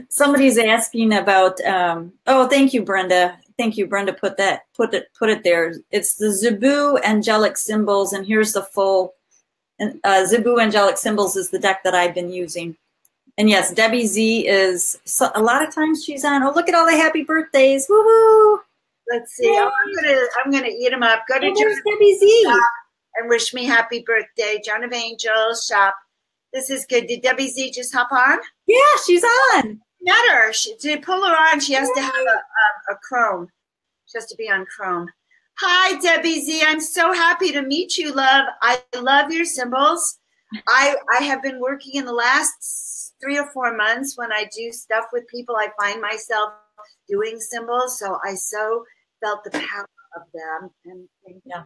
somebody's asking about. Um, oh, thank you, Brenda. Thank you, Brenda. Put that. Put it. Put it there. It's the Zibu angelic symbols, and here's the full. Uh, Zibu angelic symbols is the deck that I've been using. And yes, Debbie Z is a lot of times she's on. Oh, look at all the happy birthdays! Woohoo! Let's see. Oh, I'm gonna I'm gonna eat them up. Go to Debbie Z and wish me happy birthday, Joan of Angels shop. This is good. Did Debbie Z just hop on? Yeah, she's on. Met her. She, to pull her on, she has to have a, a, a Chrome. She has to be on Chrome. Hi, Debbie Z. I'm so happy to meet you, love. I love your symbols. I I have been working in the last three or four months when I do stuff with people, I find myself doing symbols. So I so felt the power of them. And yeah,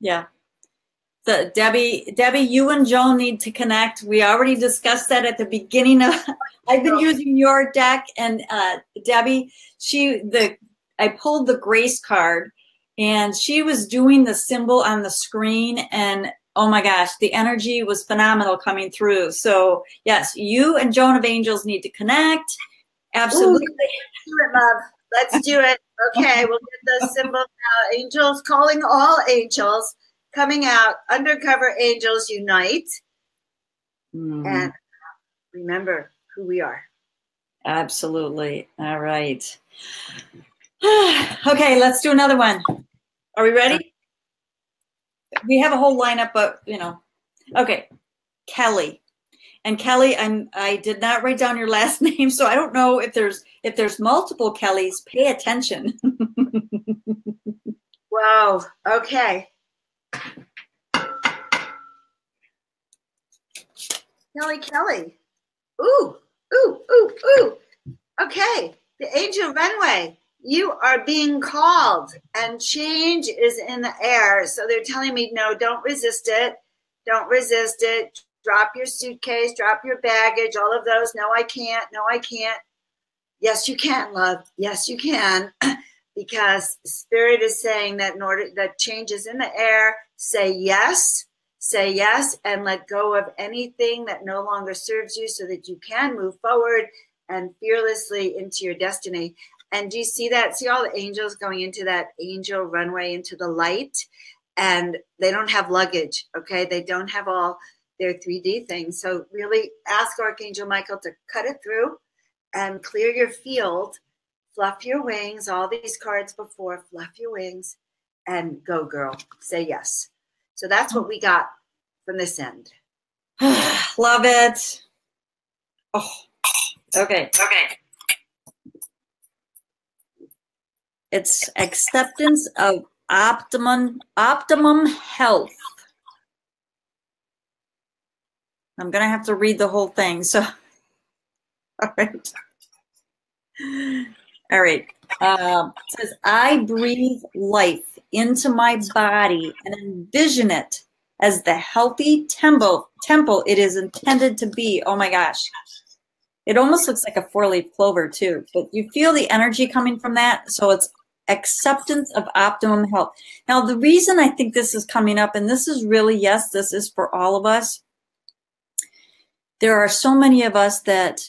yeah. The Debbie, Debbie, you and Joan need to connect. We already discussed that at the beginning of. I've been using your deck, and uh, Debbie, she the I pulled the Grace card, and she was doing the symbol on the screen, and oh my gosh, the energy was phenomenal coming through. So yes, you and Joan of Angels need to connect. Absolutely. Ooh, do it, love. Let's do it. Okay, we'll get the symbol now. Angels calling all angels coming out. Undercover angels unite. Mm. And remember who we are. Absolutely. All right. okay, let's do another one. Are we ready? we have a whole lineup, but you know, okay, Kelly. And Kelly, I'm I did not write down your last name, so I don't know if there's if there's multiple Kellys. Pay attention. wow. Okay. Kelly Kelly. Ooh, ooh, ooh, ooh. Okay. The angel runway you are being called and change is in the air. So they're telling me, no, don't resist it. Don't resist it. Drop your suitcase, drop your baggage, all of those. No, I can't. No, I can't. Yes, you can, love. Yes, you can. because spirit is saying that in order that change is in the air, say yes, say yes, and let go of anything that no longer serves you so that you can move forward and fearlessly into your destiny. And do you see that? See all the angels going into that angel runway into the light? And they don't have luggage, okay? They don't have all their 3D things. So really ask Archangel Michael to cut it through and clear your field, fluff your wings, all these cards before, fluff your wings, and go, girl. Say yes. So that's what we got from this end. Love it. Oh, okay. Okay. It's acceptance of optimum optimum health. I'm gonna have to read the whole thing. So, all right, all right. Um, it says, "I breathe life into my body and envision it as the healthy temple temple it is intended to be." Oh my gosh. It almost looks like a four-leaf clover too, but you feel the energy coming from that. So it's acceptance of optimum health. Now, the reason I think this is coming up, and this is really, yes, this is for all of us. There are so many of us that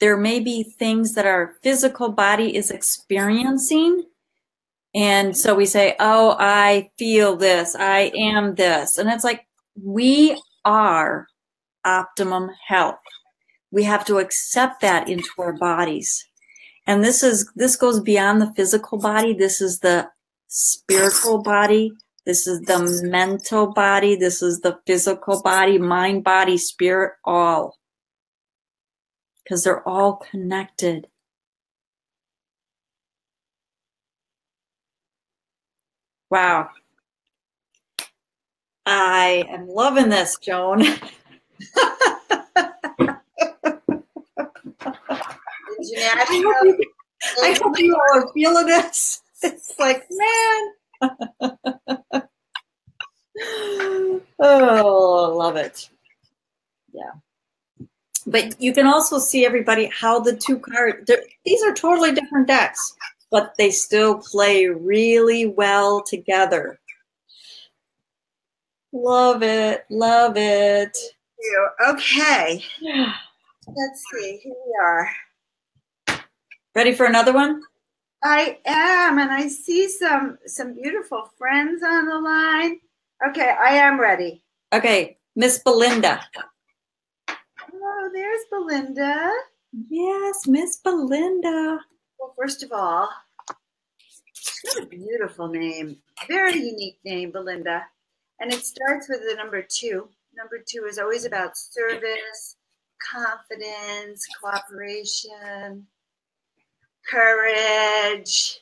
there may be things that our physical body is experiencing. And so we say, oh, I feel this, I am this. And it's like, we are optimum health. We have to accept that into our bodies. And this is this goes beyond the physical body. This is the spiritual body. This is the mental body. This is the physical body, mind, body, spirit, all. Because they're all connected. Wow. I am loving this, Joan. I hope, you, I hope you all are feeling this. it's like, man. oh, love it. Yeah. But you can also see everybody how the two cards, these are totally different decks, but they still play really well together. Love it. Love it. Okay. Let's see. Here we are. Ready for another one? I am, and I see some some beautiful friends on the line. Okay, I am ready. Okay, Miss Belinda. Oh, there's Belinda. Yes, Miss Belinda. Well, first of all, she's got a beautiful name, very unique name, Belinda. And it starts with the number two. Number two is always about service, confidence, cooperation, courage.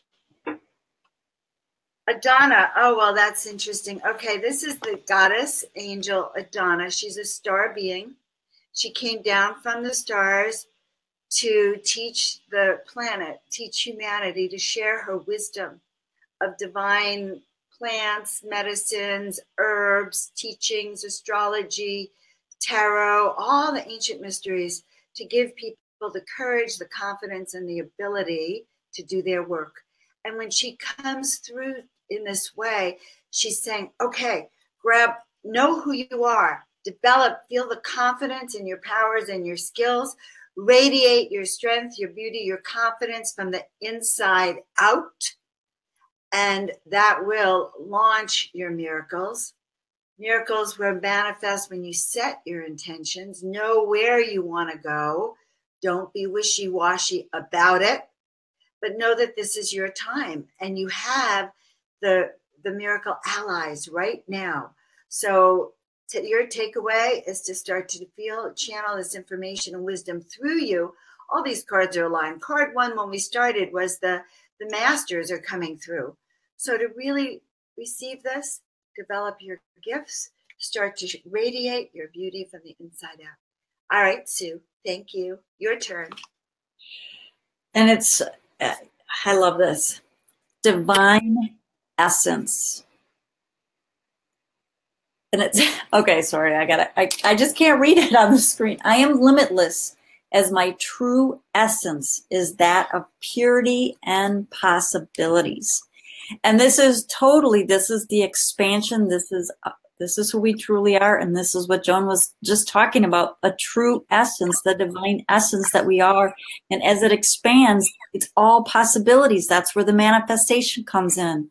Adana. Oh, well, that's interesting. Okay, this is the goddess angel Adana. She's a star being. She came down from the stars to teach the planet, teach humanity, to share her wisdom of divine plants, medicines, herbs, teachings, astrology, tarot, all the ancient mysteries to give people the courage, the confidence, and the ability to do their work. And when she comes through in this way, she's saying, okay, grab, know who you are, develop, feel the confidence in your powers and your skills, radiate your strength, your beauty, your confidence from the inside out. And that will launch your miracles. Miracles will manifest when you set your intentions, know where you want to go. Don't be wishy washy about it, but know that this is your time and you have the, the miracle allies right now. So, your takeaway is to start to feel, channel this information and wisdom through you. All these cards are aligned. Card one, when we started, was the the masters are coming through. So to really receive this, develop your gifts, start to radiate your beauty from the inside out. All right, Sue, thank you. Your turn. And it's, uh, I love this divine essence. And it's okay, sorry, I gotta, I, I just can't read it on the screen. I am limitless as my true essence is that of purity and possibilities. And this is totally this is the expansion. This is uh, this is who we truly are. And this is what joan was just talking about a true essence the divine essence that we are. And as it expands it's all possibilities. That's where the manifestation comes in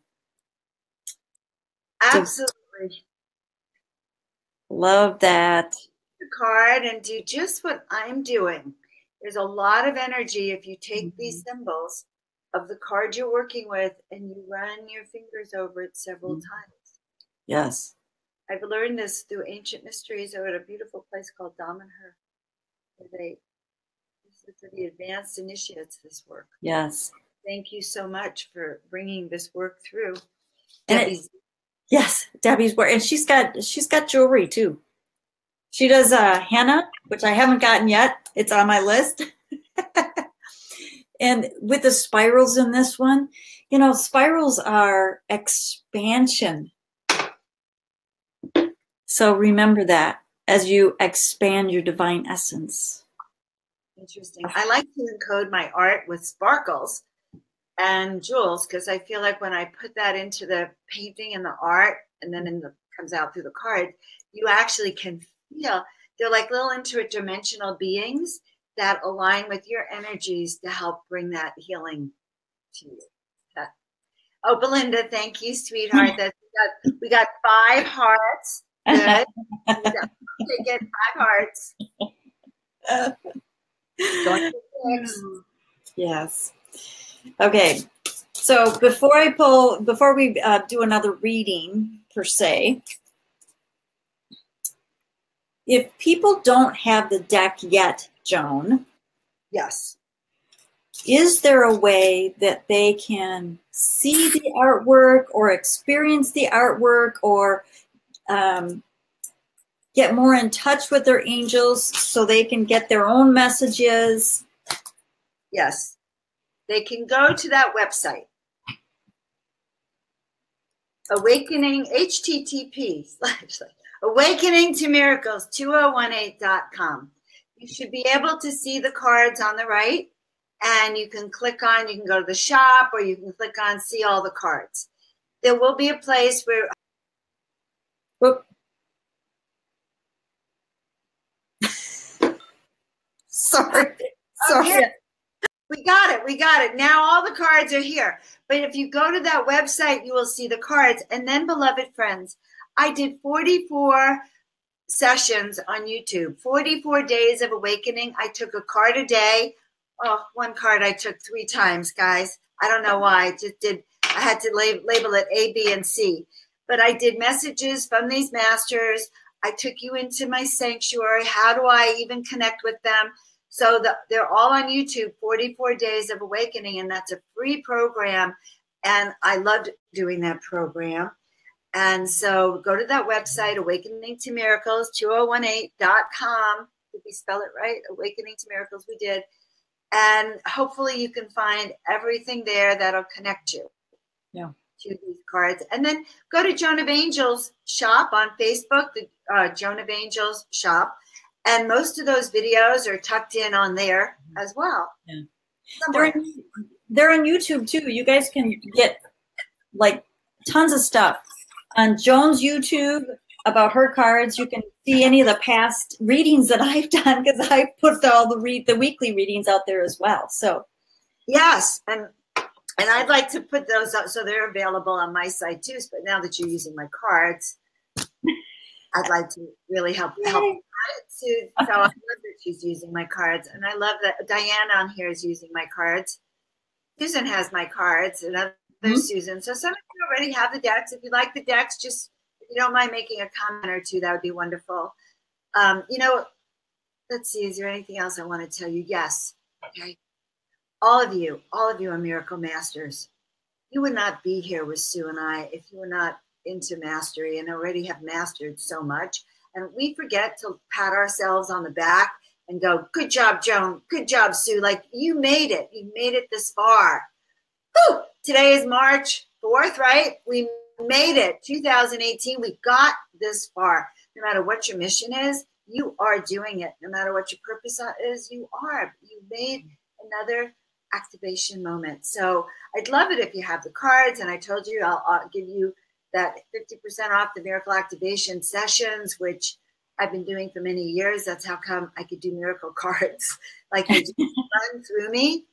absolutely love that the card and do just what i'm doing there's a lot of energy if you take mm-hmm. these symbols of the card you're working with and you run your fingers over it several mm-hmm. times. Yes. I've learned this through ancient mysteries or at a beautiful place called Damanhur. They this is for the advanced initiates this work. Yes. Thank you so much for bringing this work through. And it, yes, Debbie's work, and she's got she's got jewelry too. She does uh, henna, which I haven't gotten yet. It's on my list. And with the spirals in this one, you know, spirals are expansion. So remember that as you expand your divine essence. Interesting. I like to encode my art with sparkles and jewels because I feel like when I put that into the painting and the art and then in the comes out through the card, you actually can feel they're like little interdimensional beings that align with your energies to help bring that healing to you. Oh, Belinda, thank you, sweetheart. That's, we, got, we got five hearts. Good. we get five hearts. Yes. Okay. So before I pull, before we uh, do another reading per se, if people don't have the deck yet, Joan. Yes. Is there a way that they can see the artwork or experience the artwork or um, get more in touch with their angels so they can get their own messages? Yes. They can go to that website. Awakening http slash awakening to miracles 2018.com you should be able to see the cards on the right and you can click on you can go to the shop or you can click on see all the cards. There will be a place where Whoop. sorry. Oh, sorry. Okay. We got it. We got it. Now all the cards are here. But if you go to that website, you will see the cards. And then, beloved friends, I did 44 sessions on YouTube, 44 days of awakening. I took a card a day. Oh, one card I took three times, guys. I don't know why. I just did, I had to lab- label it A, B, and C. But I did messages from these masters. I took you into my sanctuary. How do I even connect with them? So the, they're all on YouTube, 44 Days of Awakening, and that's a free program. And I loved doing that program. And so go to that website, Awakening to Miracles, 2018.com. Did we spell it right? Awakening to Miracles, we did. And hopefully you can find everything there that'll connect you Yeah. to these cards. And then go to Joan of Angels shop on Facebook, the uh, Joan of Angels shop. And most of those videos are tucked in on there mm-hmm. as well. Yeah. They're, in- they're on YouTube too. You guys can get like tons of stuff on Joan's YouTube about her cards. You can see any of the past readings that I've done because I put all the read the weekly readings out there as well. So Yes, and and I'd like to put those up so they're available on my site too. But now that you're using my cards, I'd like to really help help Yay. Sue. So I love that she's using my cards, and I love that Diana on here is using my cards. Susan has my cards, and other Mhm. Susan. So some of you already have the decks. If you like the decks, just if you don't mind making a comment or two, that would be wonderful. Um, you know, let's see. Is there anything else I want to tell you? Yes. Okay. All of you, all of you are miracle masters. You would not be here with Sue and I if you were not into mastery and already have mastered so much. And we forget to pat ourselves on the back and go, Good job, Joan. Good job, Sue. Like you made it. You made it this far. Whew. Today is March 4th, right? We made it. 2018. We got this far. No matter what your mission is, you are doing it. No matter what your purpose is, you are. You made another activation moment. So I'd love it if you have the cards. And I told you I'll, I'll give you that 50% off the miracle activation sessions, which I've been doing for many years. That's how come I could do miracle cards. like they just run through me.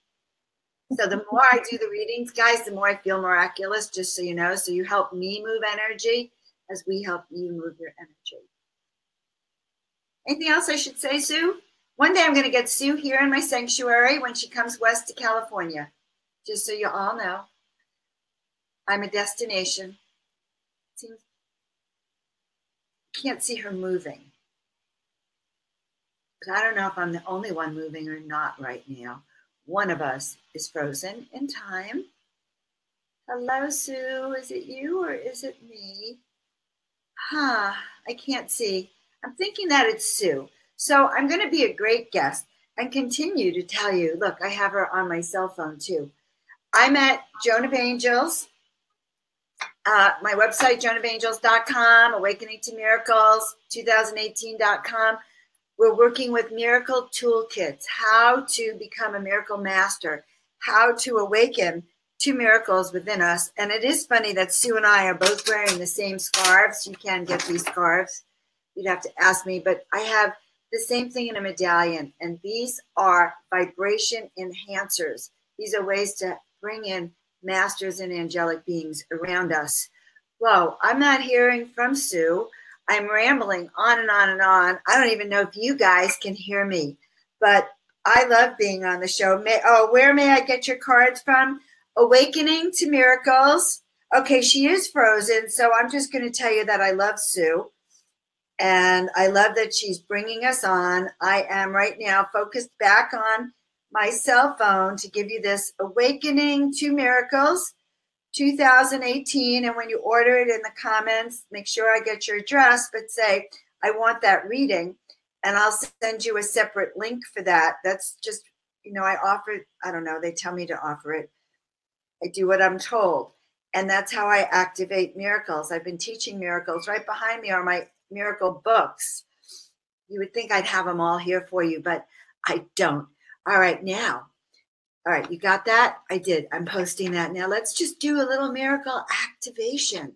So the more I do the readings, guys, the more I feel miraculous, just so you know. So you help me move energy as we help you move your energy. Anything else I should say, Sue? One day I'm going to get Sue here in my sanctuary when she comes west to California, just so you all know. I'm a destination. Seems can't see her moving. But I don't know if I'm the only one moving or not right now. One of us is frozen in time. Hello, Sue. Is it you or is it me? Huh, I can't see. I'm thinking that it's Sue. So I'm going to be a great guest and continue to tell you look, I have her on my cell phone too. I'm at Joan of Angels. Uh, my website, joanofangels.com, awakening to miracles, 2018.com. We're working with miracle toolkits, how to become a miracle master, how to awaken to miracles within us. And it is funny that Sue and I are both wearing the same scarves. You can get these scarves. You'd have to ask me, but I have the same thing in a medallion. And these are vibration enhancers. These are ways to bring in masters and angelic beings around us. Whoa, I'm not hearing from Sue. I'm rambling on and on and on. I don't even know if you guys can hear me, but I love being on the show. May, oh, where may I get your cards from? Awakening to Miracles. Okay, she is frozen, so I'm just going to tell you that I love Sue. And I love that she's bringing us on. I am right now focused back on my cell phone to give you this Awakening to Miracles 2018. And when you order it in the comments, make sure I get your address, but say, I want that reading. And I'll send you a separate link for that. That's just, you know, I offer, I don't know, they tell me to offer it. I do what I'm told. And that's how I activate miracles. I've been teaching miracles. Right behind me are my miracle books. You would think I'd have them all here for you, but I don't. All right, now. All right, you got that? I did. I'm posting that. Now let's just do a little miracle activation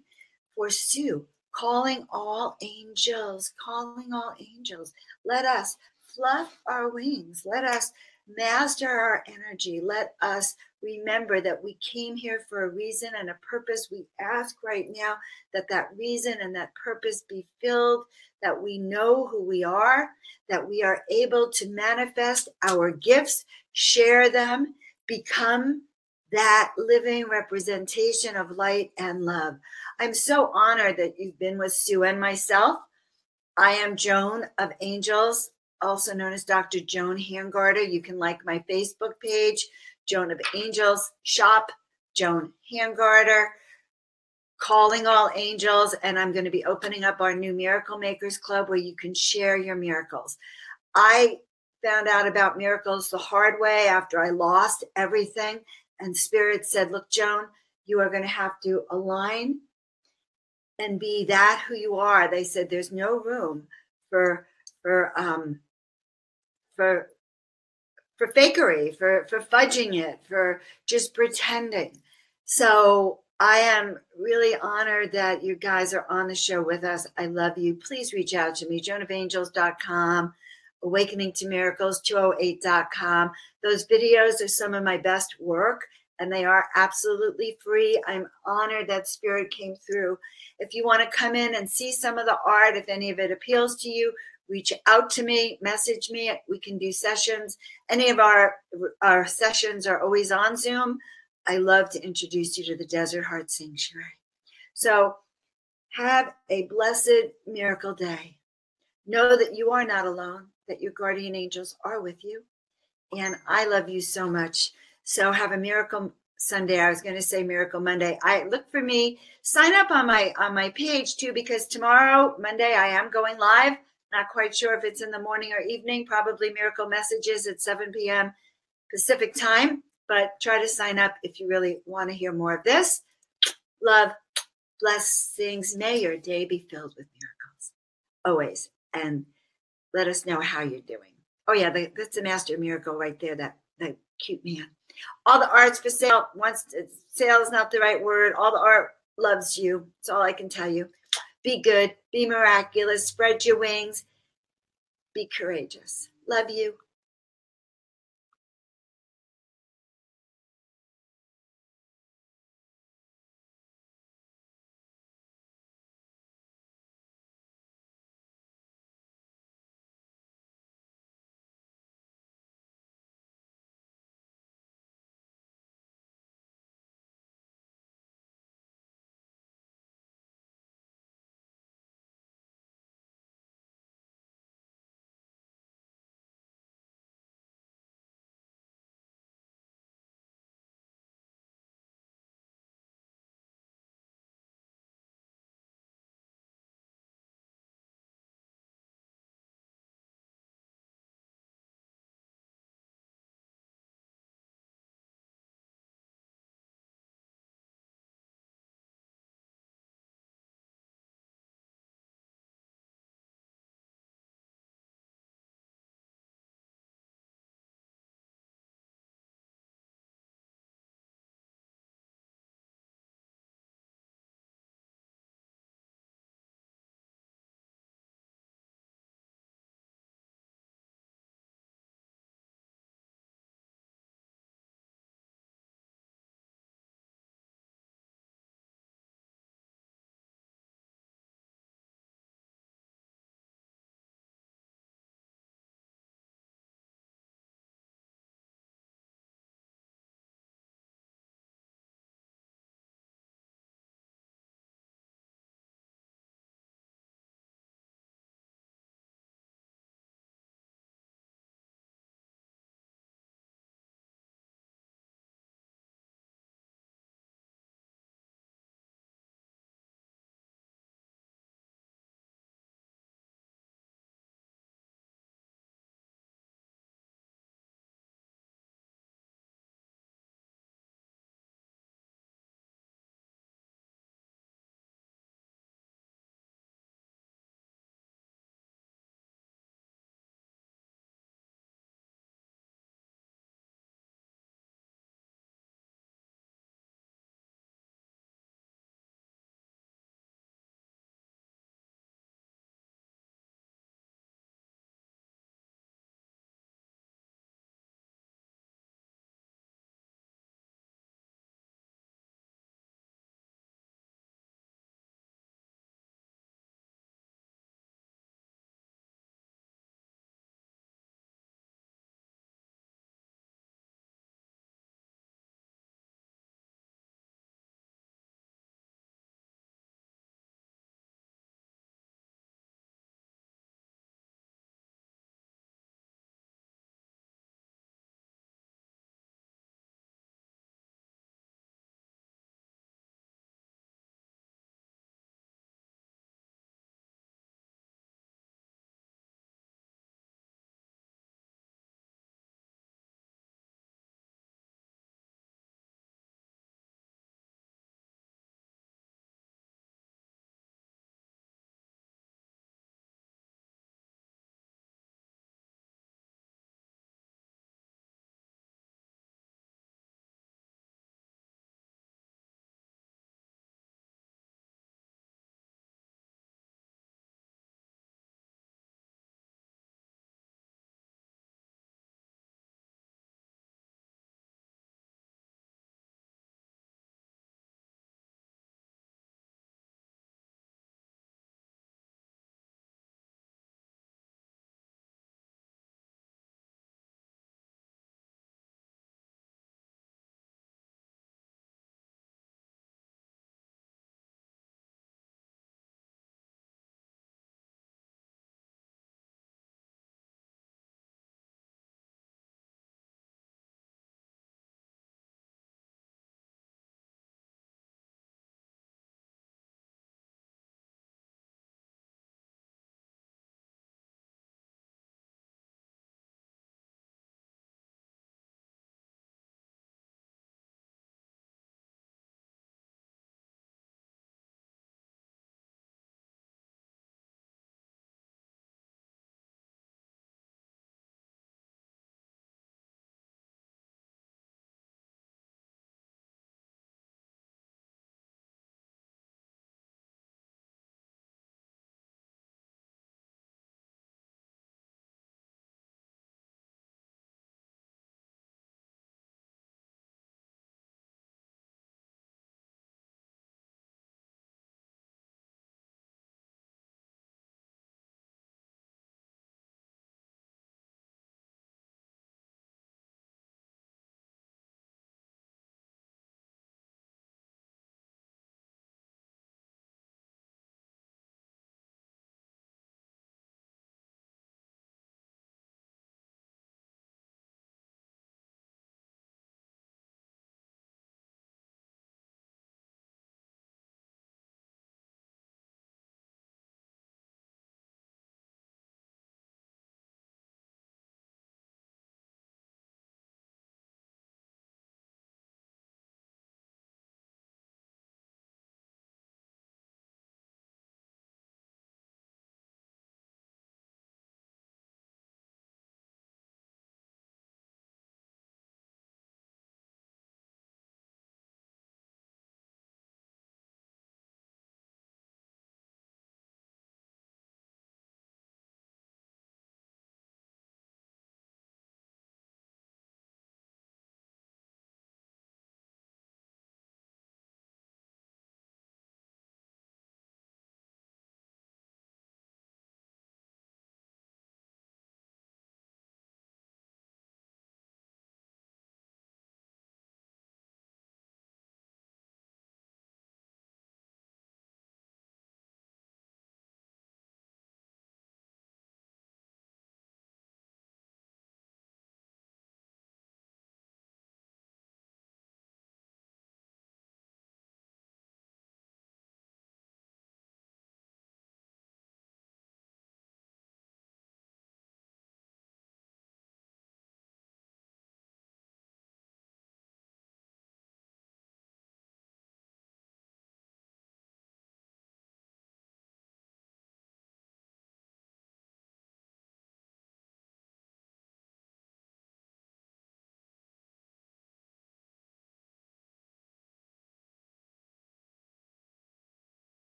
for Sue. Calling all angels, calling all angels. Let us fluff our wings. Let us master our energy. Let us remember that we came here for a reason and a purpose. We ask right now that that reason and that purpose be filled, that we know who we are, that we are able to manifest our gifts, share them, become that living representation of light and love. I'm so honored that you've been with Sue and myself. I am Joan of Angels also known as Dr. Joan Hangarter. You can like my Facebook page, Joan of Angels Shop, Joan Hangarter, Calling All Angels, and I'm going to be opening up our new Miracle Makers Club where you can share your miracles. I found out about miracles the hard way after I lost everything, and Spirit said, Look, Joan, you are going to have to align and be that who you are. They said there's no room for for um, for for fakery, for for fudging it, for just pretending. So I am really honored that you guys are on the show with us. I love you. Please reach out to me, joanofangels.com, awakening to miracles 208.com. Those videos are some of my best work and they are absolutely free. I'm honored that spirit came through. If you want to come in and see some of the art, if any of it appeals to you, reach out to me, message me. We can do sessions. Any of our our sessions are always on Zoom. I love to introduce you to the Desert Heart Sanctuary. So have a blessed miracle day. Know that you are not alone, that your guardian angels are with you. And I love you so much. So have a miracle Sunday. I was going to say Miracle Monday. I look for me. Sign up on my on my page too because tomorrow, Monday, I am going live not quite sure if it's in the morning or evening, probably Miracle Messages at 7 p.m. Pacific time, but try to sign up if you really want to hear more of this. Love, blessings. May your day be filled with miracles always. And let us know how you're doing. Oh, yeah, that's a master miracle right there, that, that cute man. All the art's for sale. Once sale is not the right word, all the art loves you. That's all I can tell you. Be good, be miraculous, spread your wings, be courageous. Love you.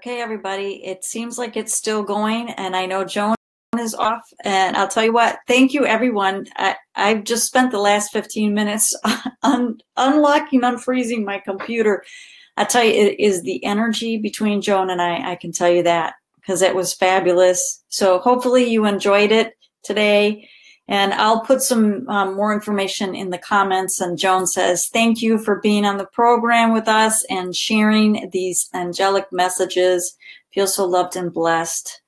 Okay, everybody. It seems like it's still going, and I know Joan is off. And I'll tell you what, thank you, everyone. I, I've just spent the last 15 minutes un, unlocking, unfreezing my computer. I tell you, it is the energy between Joan and I. I can tell you that because it was fabulous. So hopefully you enjoyed it today. And I'll put some um, more information in the comments. And Joan says, thank you for being on the program with us and sharing these angelic messages. Feel so loved and blessed.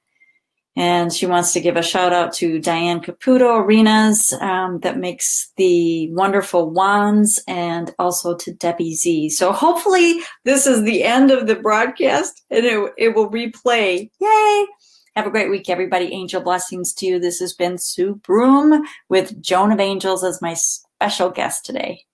And she wants to give a shout out to Diane Caputo Arenas um, that makes the wonderful wands and also to Debbie Z. So hopefully this is the end of the broadcast and it, it will replay. Yay! Have a great week, everybody. Angel blessings to you. This has been Sue Broome with Joan of Angels as my special guest today.